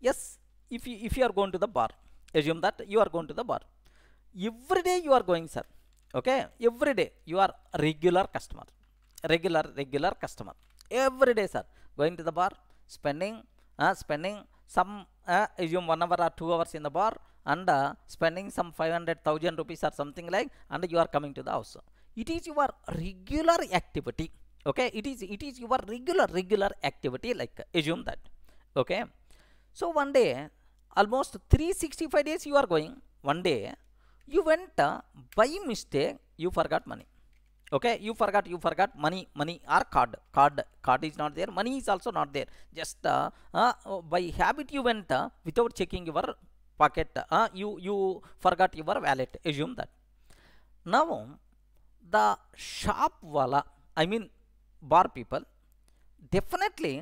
yes if you if you are going to the bar assume that you are going to the bar every day you are going sir. Okay every day you are regular customer regular regular customer. Every day sir going to the bar spending uh, spending some uh, assume one hour or two hours in the bar and uh, spending some 500,000 rupees or something like and you are coming to the house. It is your regular activity okay? It is it is your regular regular activity like assume that okay? So one day almost 365 days you are going one day you went uh, by mistake you forgot money okay? You forgot you forgot money money or card. Card card is not there money is also not there. Just uh, uh, by habit you went uh, without checking your pocket uh, you you forgot your wallet. Assume that. Now the shop wala i mean bar people definitely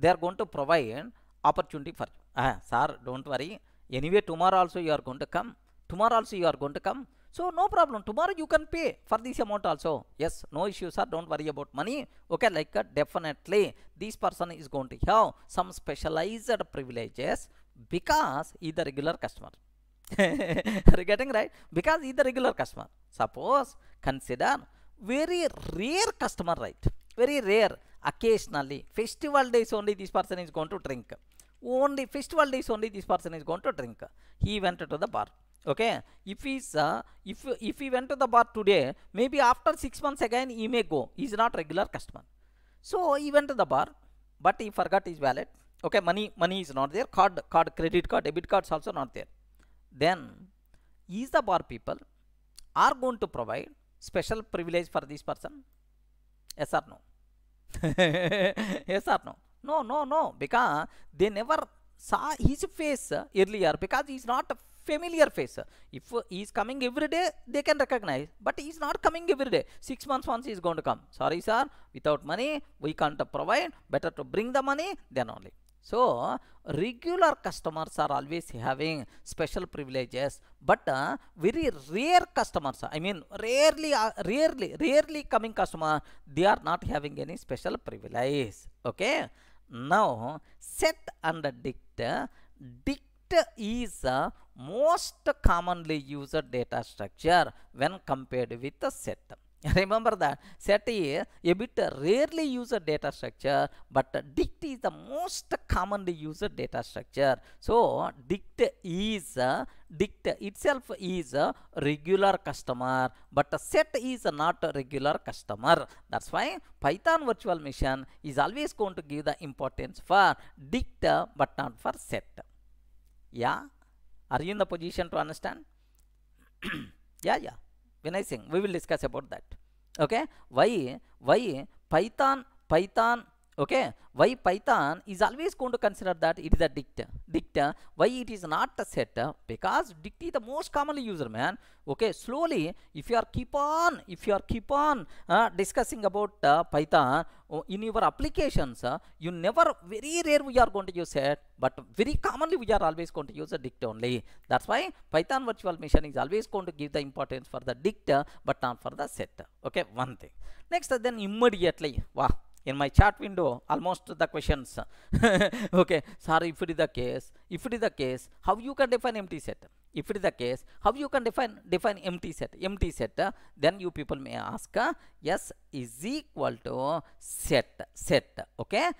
they are going to provide opportunity for you. Ah sir don't worry. Anyway tomorrow also you are going to come. Tomorrow also you are going to come. So no problem. Tomorrow you can pay for this amount also. Yes no issue sir. Don't worry about money. Okay like uh, definitely this person is going to have some specialized privileges because he is the regular customer. Are you getting right? Because he is the regular customer. Suppose consider very rare customer right? Very rare occasionally. Festival days only this person is going to drink. Only festival days only this person is going to drink. He went to the bar. Okay? If he's uh, if if he went to the bar today maybe after six months again he may go. He's not regular customer. So he went to the bar but he forgot his wallet okay money money is not there. Card card credit card debit cards also not there. Then is the bar people are going to provide special privilege for this person? Yes or no? Yes or no? No no no. Because they never saw his face earlier. Because he is not a familiar face. If he is coming every day they can recognize. But he is not coming every day. Six months once he is going to come. Sorry sir. Without money we can't provide. Better to bring the money then only so regular customers are always having special privileges but uh, very rare customers i mean rarely uh, rarely rarely coming customer they are not having any special privilege okay? Now set and dict dict is a most commonly used data structure when compared with the set remember that. Set is a bit rarely used data structure but dict is the most commonly used data structure. So dict is dict itself is a regular customer but set is not a regular customer. That's why python virtual machine is always going to give the importance for dict but not for set. Yeah? Are you in the position to understand? Yeah yeah when Singh. we will discuss about that okay why why python python okay? Why python is always going to consider that it is a dict dict why it is not a set because dict is the most commonly used man. Okay? Slowly if you are keep on if you are keep on uh, discussing about uh, python uh, in your applications uh, you never very rare we are going to use set but very commonly we are always going to use a dict only. That's why python virtual machine is always going to give the importance for the dict but not for the set okay? One thing. Next then immediately wow in my chat window almost the questions. Okay sorry if it is the case if it is the case how you can define empty set? If it is the case how you can define define empty set? Empty set then you people may ask yes is equal to set set. Okay?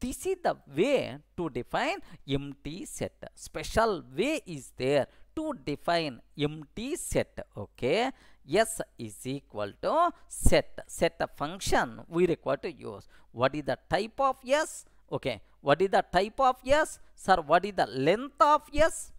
This is the way to define empty set. Special way is there to define empty set. Okay s is equal to set. Set a function we require to use. What is the type of s? Okay what is the type of s? Sir what is the length of s?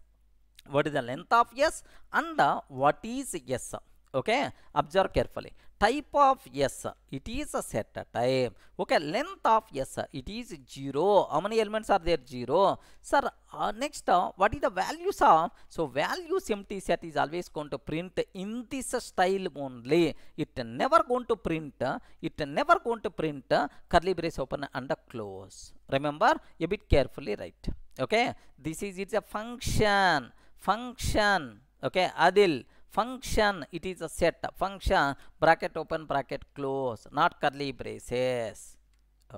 What is the length of s? And uh, what is s okay? Observe carefully. Type of s it is a set type. Okay? Length of s it is 0 how many elements are there? 0 sir uh, next uh, what is the values of? So values empty set is always going to print in this style only. It never going to print it never going to print. Curly brace open and close. Remember a bit carefully right okay? This is it's a function. Function. Okay? Adil function it is a set. Function bracket open bracket close not curly braces.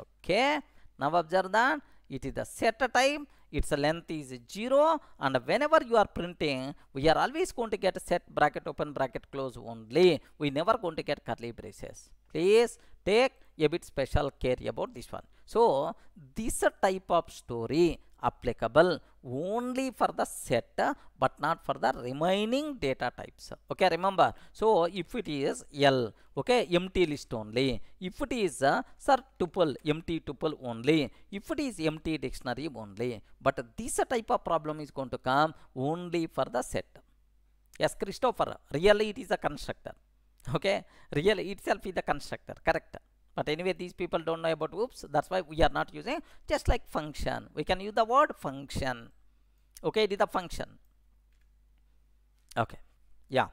Okay. Now observe that. It is a set type its length is 0 and whenever you are printing we are always going to get set bracket open bracket close only. We never going to get curly braces. Please take a bit special care about this one. So this type of story applicable only for the set but not for the remaining data types. Okay remember? So if it is l okay empty list only. If it is a sir tuple empty tuple only. If it is empty dictionary only. But this type of problem is going to come only for the set. Yes christopher really it is a constructor. Okay really itself is a constructor correct but anyway these people don't know about oops that's why we are not using just like function. We can use the word function. Okay it is a function. Okay yeah.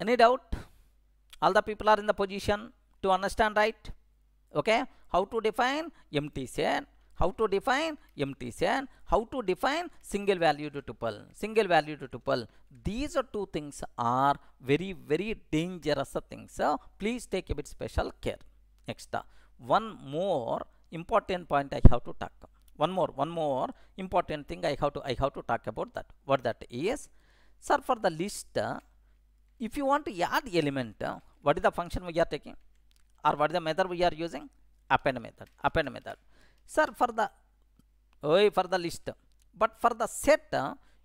Any doubt? All the people are in the position to understand right? Okay how to define empty set how to define empty set how to define single value to tuple? Single value to tuple. These are two things are very very dangerous things. So please take a bit special care next one more important point i have to talk. One more one more important thing i have to i have to talk about that. What that is? Sir for the list if you want to add element what is the function we are taking? Or what is the method we are using? Append method append method. Sir for the oh, for the list. But for the set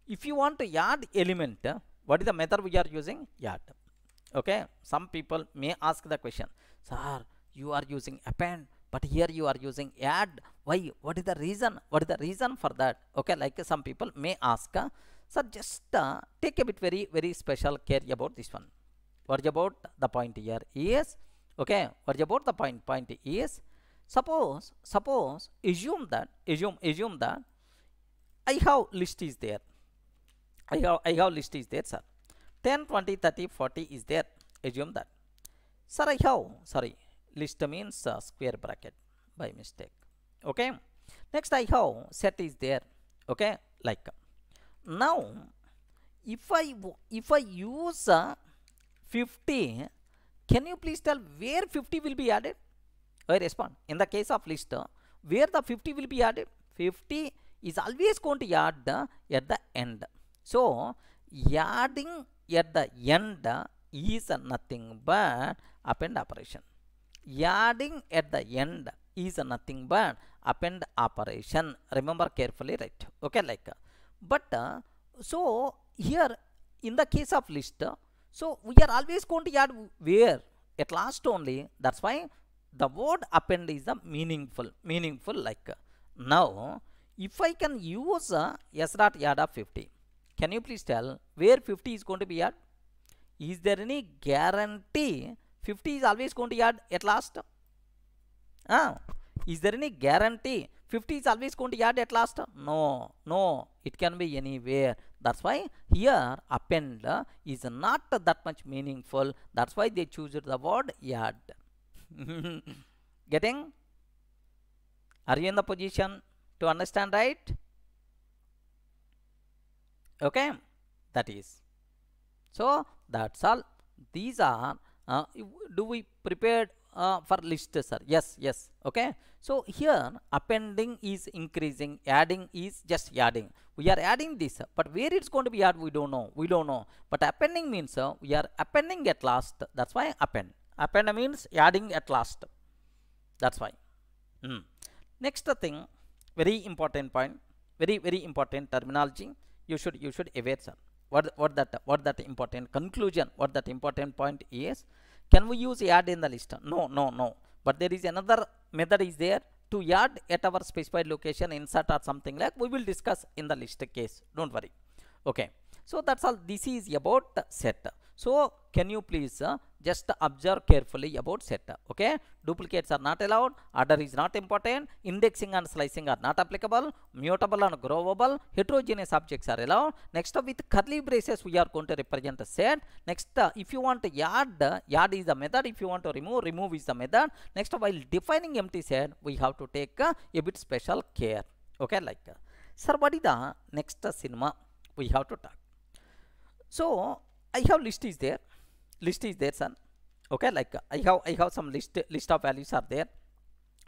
if you want to add element what is the method we are using? Add. Okay? Some people may ask the question sir you are using append but here you are using add. Why? What is the reason? What is the reason for that? Okay like some people may ask uh, sir just uh, take a bit very very special care about this one. What about the point here is okay what about the point point is suppose suppose assume that assume assume that i have list is there. I have i have list is there sir. 10 20 30 40 is there. Assume that. Sir i have sorry list means uh, square bracket by mistake. Okay? Next i have set is there. Okay? Like now if i if i use uh, 50 can you please tell where 50 will be added? I respond in the case of list uh, where the 50 will be added? 50 is always going to add uh, at the end. So adding at the end is nothing but append operation adding at the end is nothing but append operation. Remember carefully right? Okay like but uh, so here in the case of list so we are always going to add where? At last only. That's why the word append is the meaningful meaningful like now if i can use uh, s dot add of 50 can you please tell where 50 is going to be add is there any guarantee 50 is always going to add at last. Ah is there any guarantee 50 is always going to add at last? No no it can be anywhere. That's why here append is not that much meaningful. That's why they choose the word add. Getting? Are you in the position to understand right? Okay that is. So that's all. These are uh, do we prepared uh, for list sir? Yes yes. Okay? So here appending is increasing adding is just adding. We are adding this but where it's going to be added we don't know. We don't know. But appending means uh, we are appending at last. That's why append. Append means adding at last. That's why. Mm. next thing very important point very very important terminology. You should you should aware sir. What what that what that important conclusion what that important point is can we use add in the list? No no no. But there is another method is there to add at our specified location insert or something like we will discuss in the list case. Don't worry. Okay. So that's all. This is about set. So can you please uh, just observe carefully about set okay? Duplicates are not allowed order is not important indexing and slicing are not applicable mutable and growable heterogeneous objects are allowed. Next with curly braces we are going to represent a set. Next if you want to add add is the method. If you want to remove remove is the method. Next while defining empty set we have to take a bit special care okay? Like sir what is the next cinema we have to talk? So i have list is there list is there son. Okay like uh, i have i have some list list of values are there.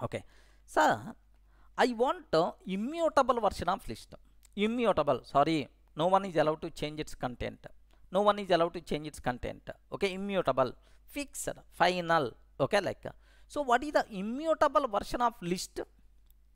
Okay. Sir i want a immutable version of list. Immutable sorry. No one is allowed to change its content. No one is allowed to change its content. Okay immutable. Fixed final. Okay like uh, so what is the immutable version of list?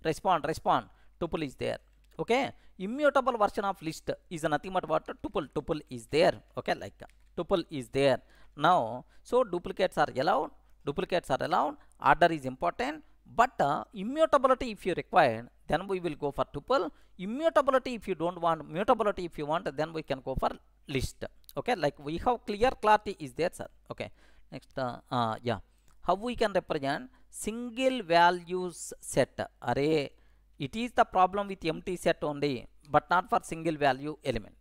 Respond respond. Tuple is there. Okay immutable version of list is nothing but what? Tuple tuple is there. Okay like uh, tuple is there now so duplicates are allowed. Duplicates are allowed. Order is important. But uh, immutability if you require then we will go for tuple. Immutability if you don't want mutability if you want then we can go for list. Okay? Like we have clear clarity is there sir. Okay? Next uh, uh, yeah. How we can represent? Single values set. Array it is the problem with empty set only but not for single value element.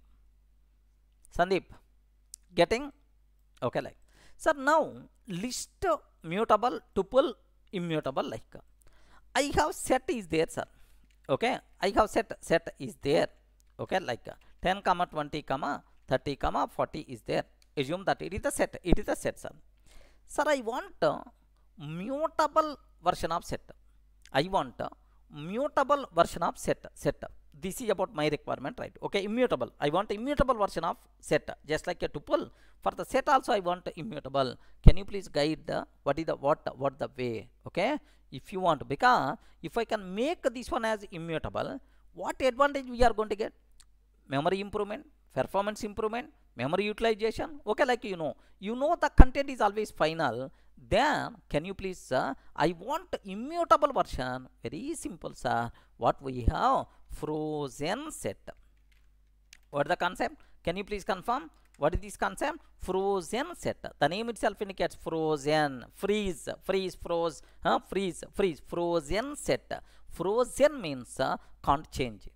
Sandeep getting okay like sir now list mutable tuple immutable like i have set is there sir. Okay i have set set is there. Okay like 10 comma 20 comma 30 comma 40 is there. Assume that it is the set it is the set sir. Sir i want a mutable version of set. I want a mutable version of set set this is about my requirement right? Okay immutable. I want immutable version of set just like a tuple. For the set also i want immutable. Can you please guide the what is the what what the way? Okay? If you want because if i can make this one as immutable what advantage we are going to get? Memory improvement performance improvement memory utilization. Okay like you know you know the content is always final then can you please sir? I want immutable version. Very simple sir. What we have? Frozen set. What the concept? Can you please confirm? What is this concept? Frozen set. The name itself indicates frozen. Freeze. Freeze froze. Huh? freeze. Freeze. Frozen set. Frozen means uh, can't change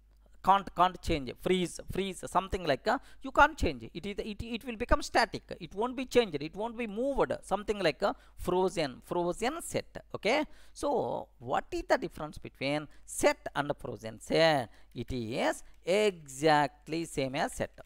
can't can't change. Freeze freeze something like uh, you can't change. It is it, it will become static. It won't be changed. It won't be moved. Something like a frozen frozen set. Okay? So what is the difference between set and frozen set? It is exactly same as set.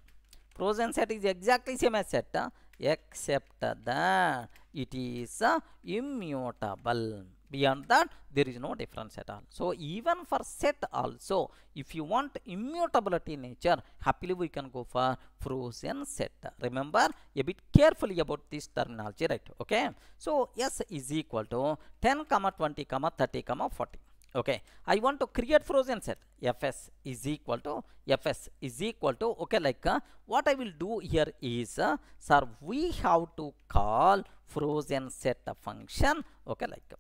Frozen set is exactly same as set uh, except that it is uh, immutable beyond that there is no difference at all. So even for set also if you want immutability nature happily we can go for frozen set remember a bit carefully about this terminology right? Okay? So s is equal to 10 comma 20 comma 30 comma 40 okay? I want to create frozen set fs is equal to fs is equal to okay like uh, what i will do here is uh, sir we have to call frozen set function okay like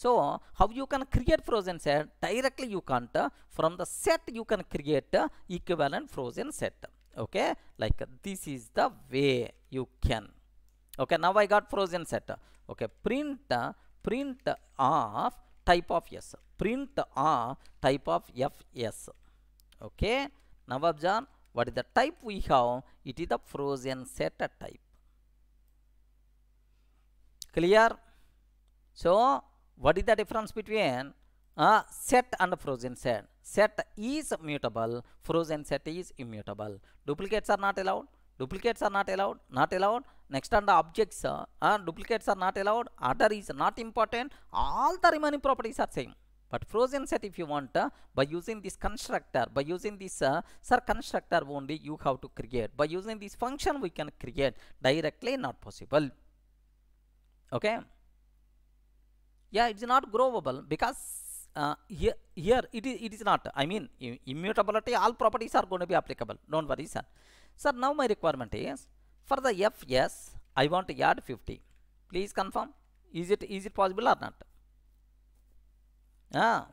so how you can create frozen set? Directly you can't. From the set you can create equivalent frozen set. Okay? Like this is the way you can. Okay? Now i got frozen set. Okay? Print print of type of s. Print of type of fs okay? Now observe what is the type we have? It is the frozen set type. Clear? So what is the difference between uh, set and frozen set? Set is mutable frozen set is immutable. Duplicates are not allowed duplicates are not allowed not allowed. Next on the objects uh, uh, duplicates are not allowed. Order is not important. All the remaining properties are same. But frozen set if you want uh, by using this constructor by using this uh, sir constructor only you have to create. By using this function we can create directly not possible. Okay yeah it's not growable because uh, here here it is it is not. I mean immutability all properties are going to be applicable. Don't worry sir. Sir now my requirement is for the fs i want to add 50 please confirm is it is it possible or not? Ah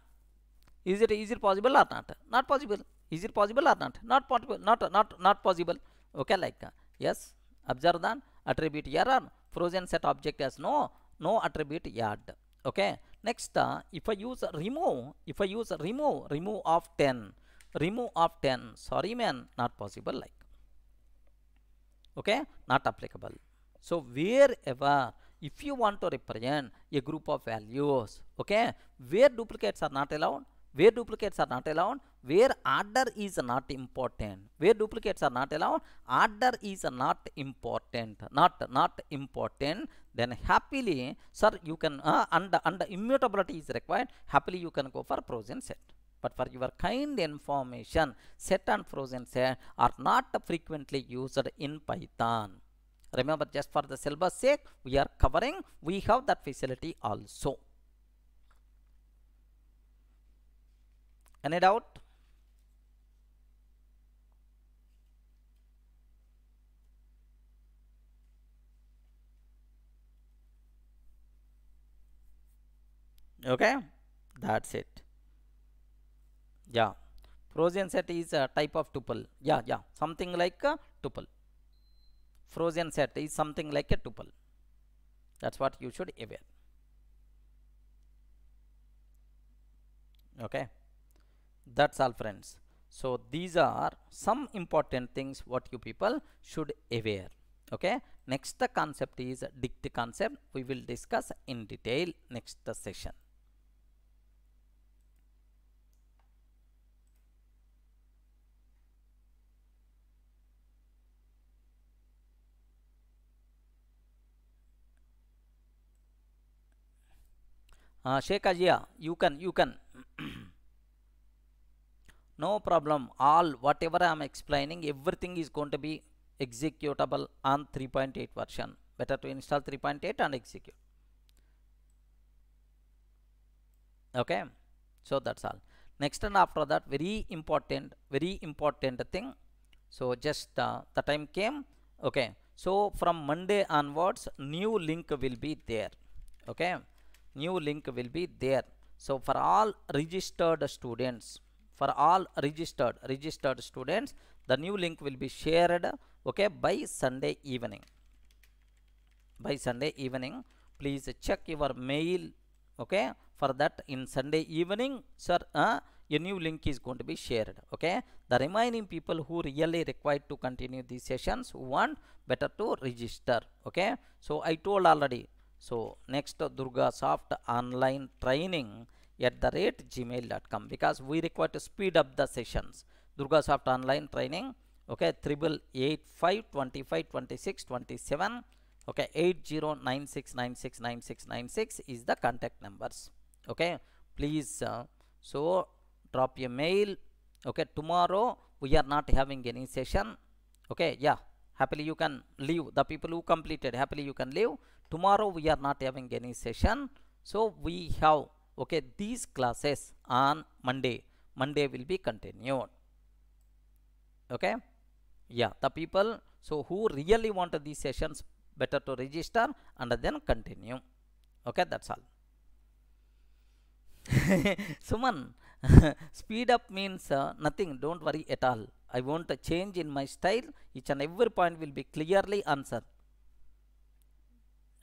is it is it possible or not? Not possible. Is it possible or not? Not possible not not not possible. Okay like uh, yes observe that. Attribute error. Frozen set object has no no attribute add okay next uh, if i use remove if i use remove remove of 10 remove of 10 sorry man not possible like. Okay not applicable. So wherever if you want to represent a group of values okay where duplicates are not allowed where duplicates are not allowed where order is not important. Where duplicates are not allowed order is not important. Not not important. Then happily sir you can uh, and and immutability is required. Happily you can go for frozen set. But for your kind information set and frozen set are not frequently used in python. Remember just for the syllabus sake we are covering we have that facility also any doubt? Okay that's it. Yeah. Frozen set is a type of tuple. Yeah yeah. Something like a tuple. Frozen set is something like a tuple. That's what you should aware. Okay that's all friends. So these are some important things what you people should aware. Okay? Next the concept is dict concept. We will discuss in detail next the session. Uh, Sheikh you can, you can. No problem. All whatever I am explaining, everything is going to be executable on 3.8 version. Better to install 3.8 and execute. Okay, so that's all. Next and after that, very important, very important thing. So just uh, the time came. Okay, so from Monday onwards, new link will be there. Okay new link will be there so for all registered students for all registered registered students the new link will be shared okay by sunday evening. By sunday evening please check your mail okay for that in sunday evening sir uh, a new link is going to be shared okay. The remaining people who really required to continue these sessions want better to register okay. So i told already so next Durga Soft online training at the rate gmail.com because we require to speed up the sessions. Durga Soft online training okay triple eight five twenty five twenty six twenty seven okay eight zero nine six nine six nine six nine six is the contact numbers okay. Please uh, so drop your mail okay tomorrow we are not having any session okay yeah. Happily you can leave the people who completed happily you can leave. Tomorrow we are not having any session so we have okay these classes on monday monday will be continued. Okay? Yeah the people so who really want these sessions better to register and then continue. Okay that's all. Suman speed up means uh, nothing don't worry at all. I want a change in my style each and every point will be clearly answered.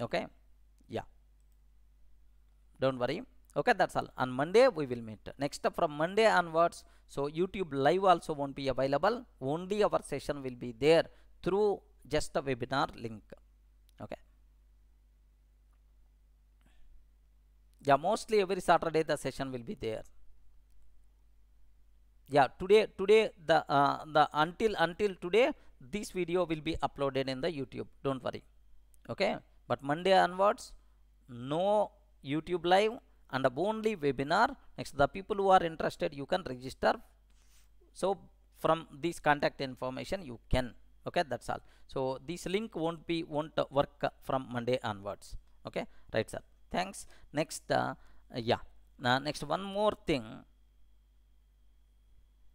Okay? Yeah. Don't worry okay that's all. On monday we will meet. Next from monday onwards so youtube live also won't be available. Only our session will be there through just a webinar link. Okay. Yeah mostly every saturday the session will be there. Yeah today today the uh, the until until today this video will be uploaded in the youtube. Don't worry. Okay? But monday onwards no youtube live and only webinar next the people who are interested you can register. So from this contact information you can. Okay that's all. So this link won't be won't work from monday onwards. Okay right sir. Thanks. Next uh, yeah. Now next one more thing.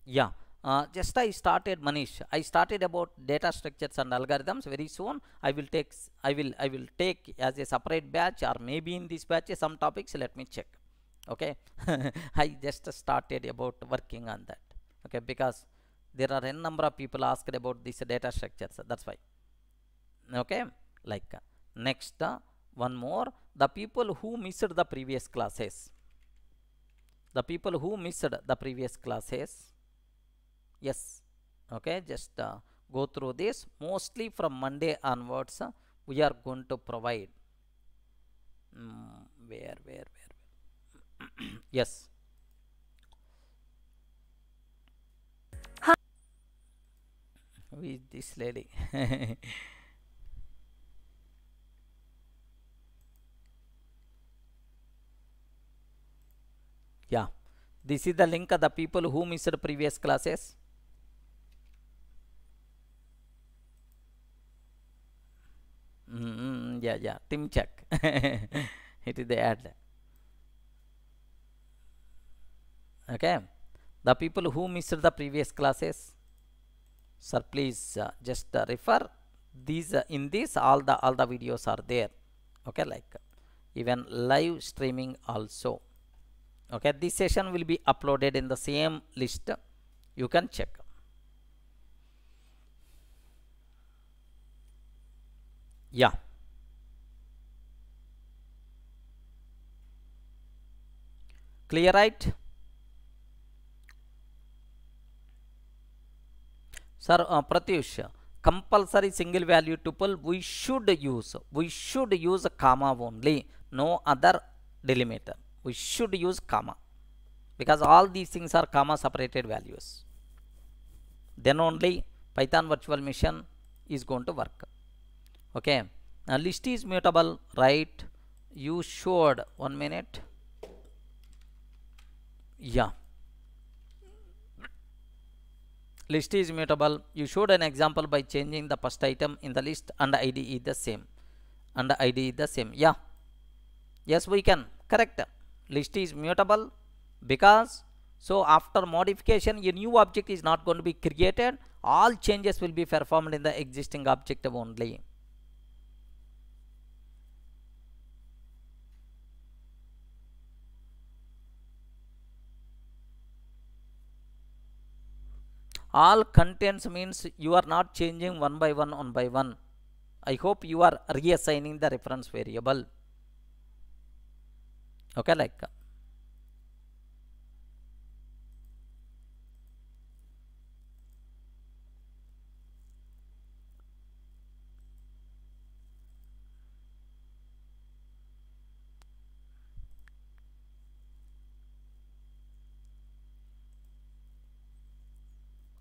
Yeah uh, just I started Manish. I started about data structures and algorithms. Very soon I will take I will I will take as a separate batch or maybe in this batch some topics. Let me check. Okay, I just started about working on that. Okay, because there are n number of people asked about this data structures. That's why. Okay, like uh, next uh, one more. The people who missed the previous classes. The people who missed the previous classes yes. Okay just uh, go through this. Mostly from monday onwards uh, we are going to provide. Mm, where where where, where. yes. Who is this lady? Yeah. This is the link of the people who missed previous classes Mm, yeah, yeah. Team check. it is the ad. Okay. The people who missed the previous classes, sir, please uh, just uh, refer these. Uh, in this, all the all the videos are there. Okay, like even live streaming also. Okay, this session will be uploaded in the same list. You can check. Yeah clear right? Sir uh, pratyush compulsory single value tuple we should use we should use comma only no other delimiter. We should use comma because all these things are comma separated values. Then only python virtual machine is going to work okay. Now list is mutable right? You showed one minute. Yeah. List is mutable. You showed an example by changing the first item in the list and the id is the same. And the id is the same. Yeah. Yes we can. Correct. List is mutable because so after modification a new object is not going to be created. All changes will be performed in the existing object only all contents means you are not changing one by one one by one. I hope you are reassigning the reference variable. Okay like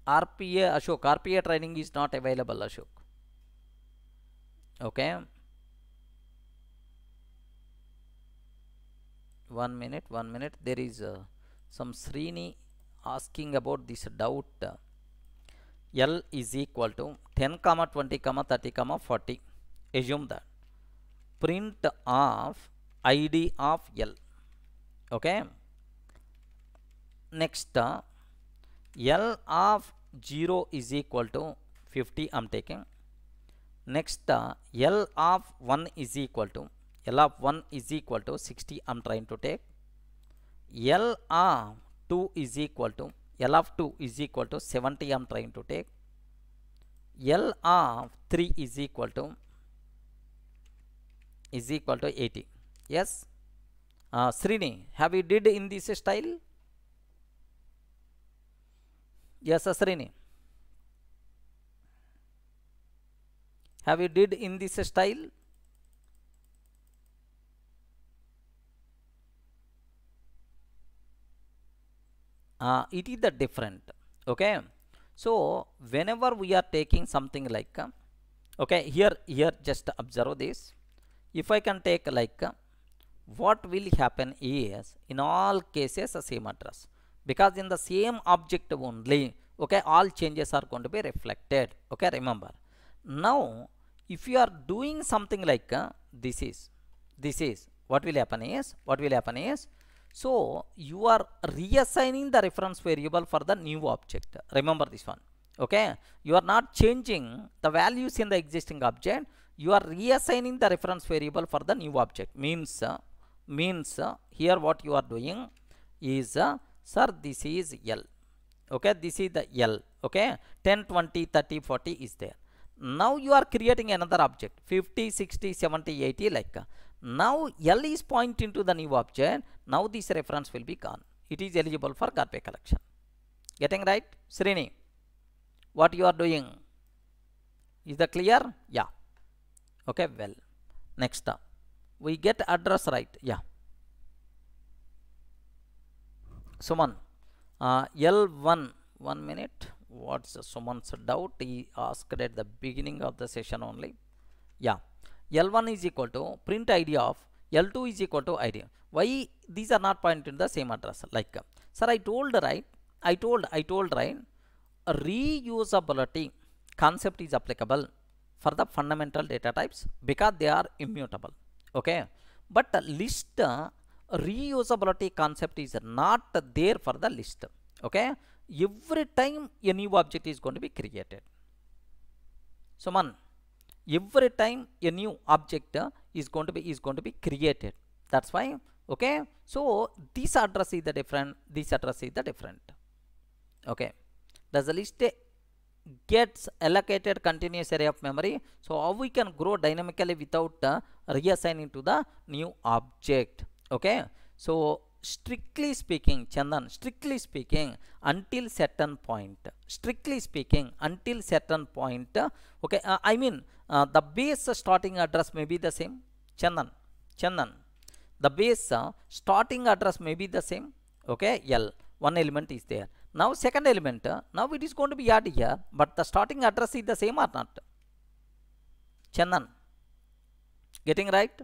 RPA Ashok RPA training is not available Ashok. Okay? One minute one minute. There is uh, some Srini asking about this doubt. L is equal to 10 comma 20 comma 30 comma 40 assume that. Print of ID of L. Okay? Next uh, L of 0 is equal to 50 I'm taking. Next uh, L of 1 is equal to L of 1 is equal to 60 I'm trying to take. L of 2 is equal to L of 2 is equal to 70 I'm trying to take. L of 3 is equal to is equal to 80 yes? Uh, Srini have you did in this style yes Srini. Have you did in this style? Uh, it is the different okay? So whenever we are taking something like uh, okay here here just observe this. If I can take like uh, what will happen is in all cases the same address because in the same object only okay all changes are going to be reflected okay remember. Now if you are doing something like uh, this is this is what will happen is what will happen is so you are reassigning the reference variable for the new object. Remember this one okay? You are not changing the values in the existing object you are reassigning the reference variable for the new object. Means uh, means uh, here what you are doing is uh, sir this is l. Okay this is the l. Okay 10 20 30 40 is there. Now you are creating another object 50 60 70 80 like. Now l is pointing to the new object. Now this reference will be gone. It is eligible for garbage collection. Getting right? Srini what you are doing? Is that clear? Yeah. Okay well next up. We get address right. Yeah suman. Uh, l1 one minute. What's suman's doubt? He asked at the beginning of the session only. Yeah. L1 is equal to print id of l2 is equal to id why these are not pointed to the same address? Like uh, sir i told right? I told i told right? Reusability concept is applicable for the fundamental data types because they are immutable. Okay? But the list uh, reusability concept is not there for the list okay? Every time a new object is going to be created. So man every time a new object is going to be is going to be created. That's why okay? So this address is the different this address is the different okay? Does the list gets allocated continuous array of memory? So how we can grow dynamically without uh, reassigning to the new object okay? So strictly speaking chandan strictly speaking until certain point strictly speaking until certain point okay uh, i mean uh, the base starting address may be the same chandan chandan. The base uh, starting address may be the same okay l one element is there. Now second element uh, now it is going to be added here but the starting address is the same or not? Chandan getting right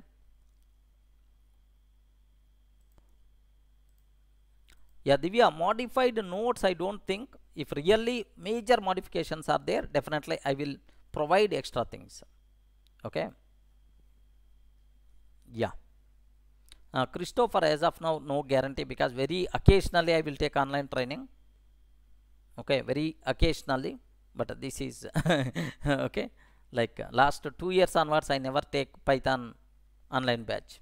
yeah divya modified notes, i don't think. If really major modifications are there definitely i will provide extra things. Okay? Yeah. Uh, christopher as of now no guarantee because very occasionally i will take online training. Okay very occasionally but this is okay. Like uh, last two years onwards i never take python online batch.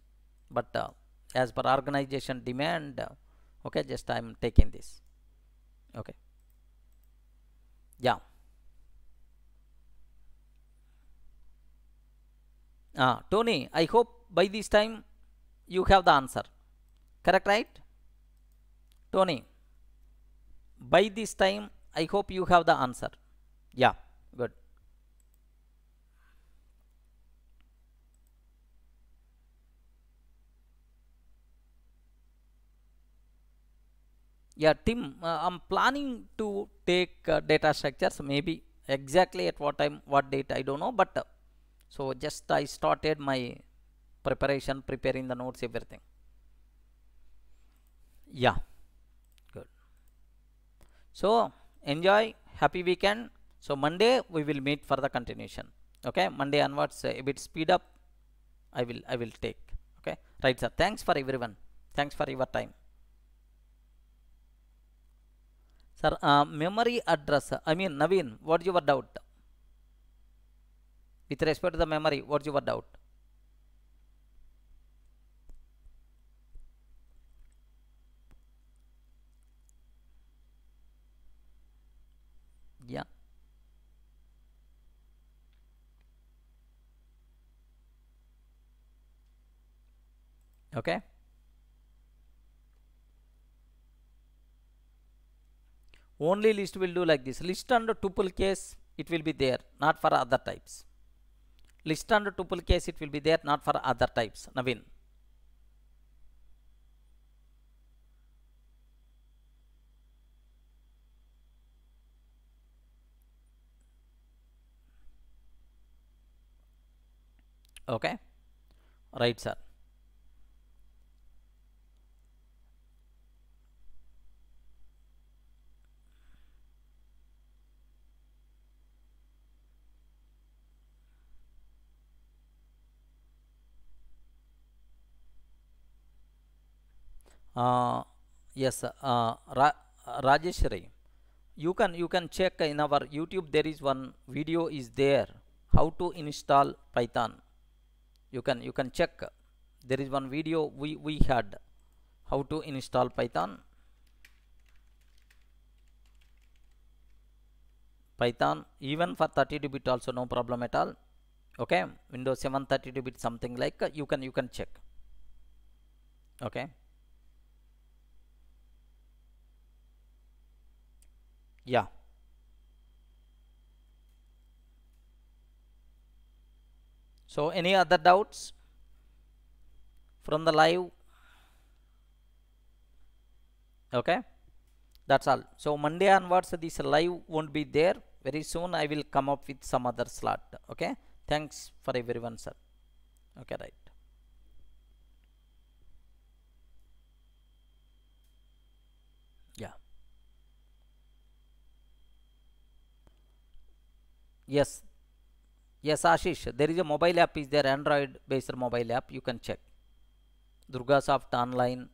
But uh, as per organization demand uh, okay just i'm taking this. Okay. Yeah. Ah tony i hope by this time you have the answer. Correct right? Tony by this time i hope you have the answer. Yeah good yeah tim uh, i'm planning to take uh, data structures maybe exactly at what time what date i don't know but uh, so just i started my preparation preparing the notes everything. Yeah. Good. So enjoy. Happy weekend. So monday we will meet for the continuation. Okay? Monday onwards uh, a bit speed up i will i will take. Okay? Right sir. Thanks for everyone. Thanks for your time sir uh, memory address i mean naveen what's your doubt? With respect to the memory what's your doubt? Yeah. Okay only list will do like this. List under tuple case it will be there not for other types. List under tuple case it will be there not for other types. Naveen. Okay? Right sir uh, yes uh, Ra- you can you can check in our youtube there is one video is there how to install python. You can you can check. There is one video we we had how to install python. Python even for 32 bit also no problem at all. Okay windows 7 32 bit something like you can you can check. Okay yeah. So any other doubts from the live? Okay. That's all. So monday onwards this live won't be there. Very soon i will come up with some other slot. Okay. Thanks for everyone sir. Okay right yeah yes. Yes ashish there is a mobile app is there? Android based mobile app you can check. Durgasoft online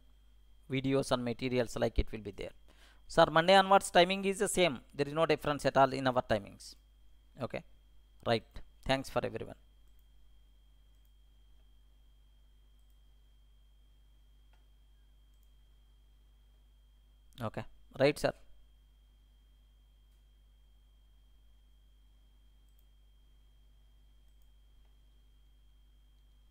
videos and materials like it will be there. Sir monday onwards timing is the same. There is no difference at all in our timings. Okay? Right. Thanks for everyone. Okay. Right sir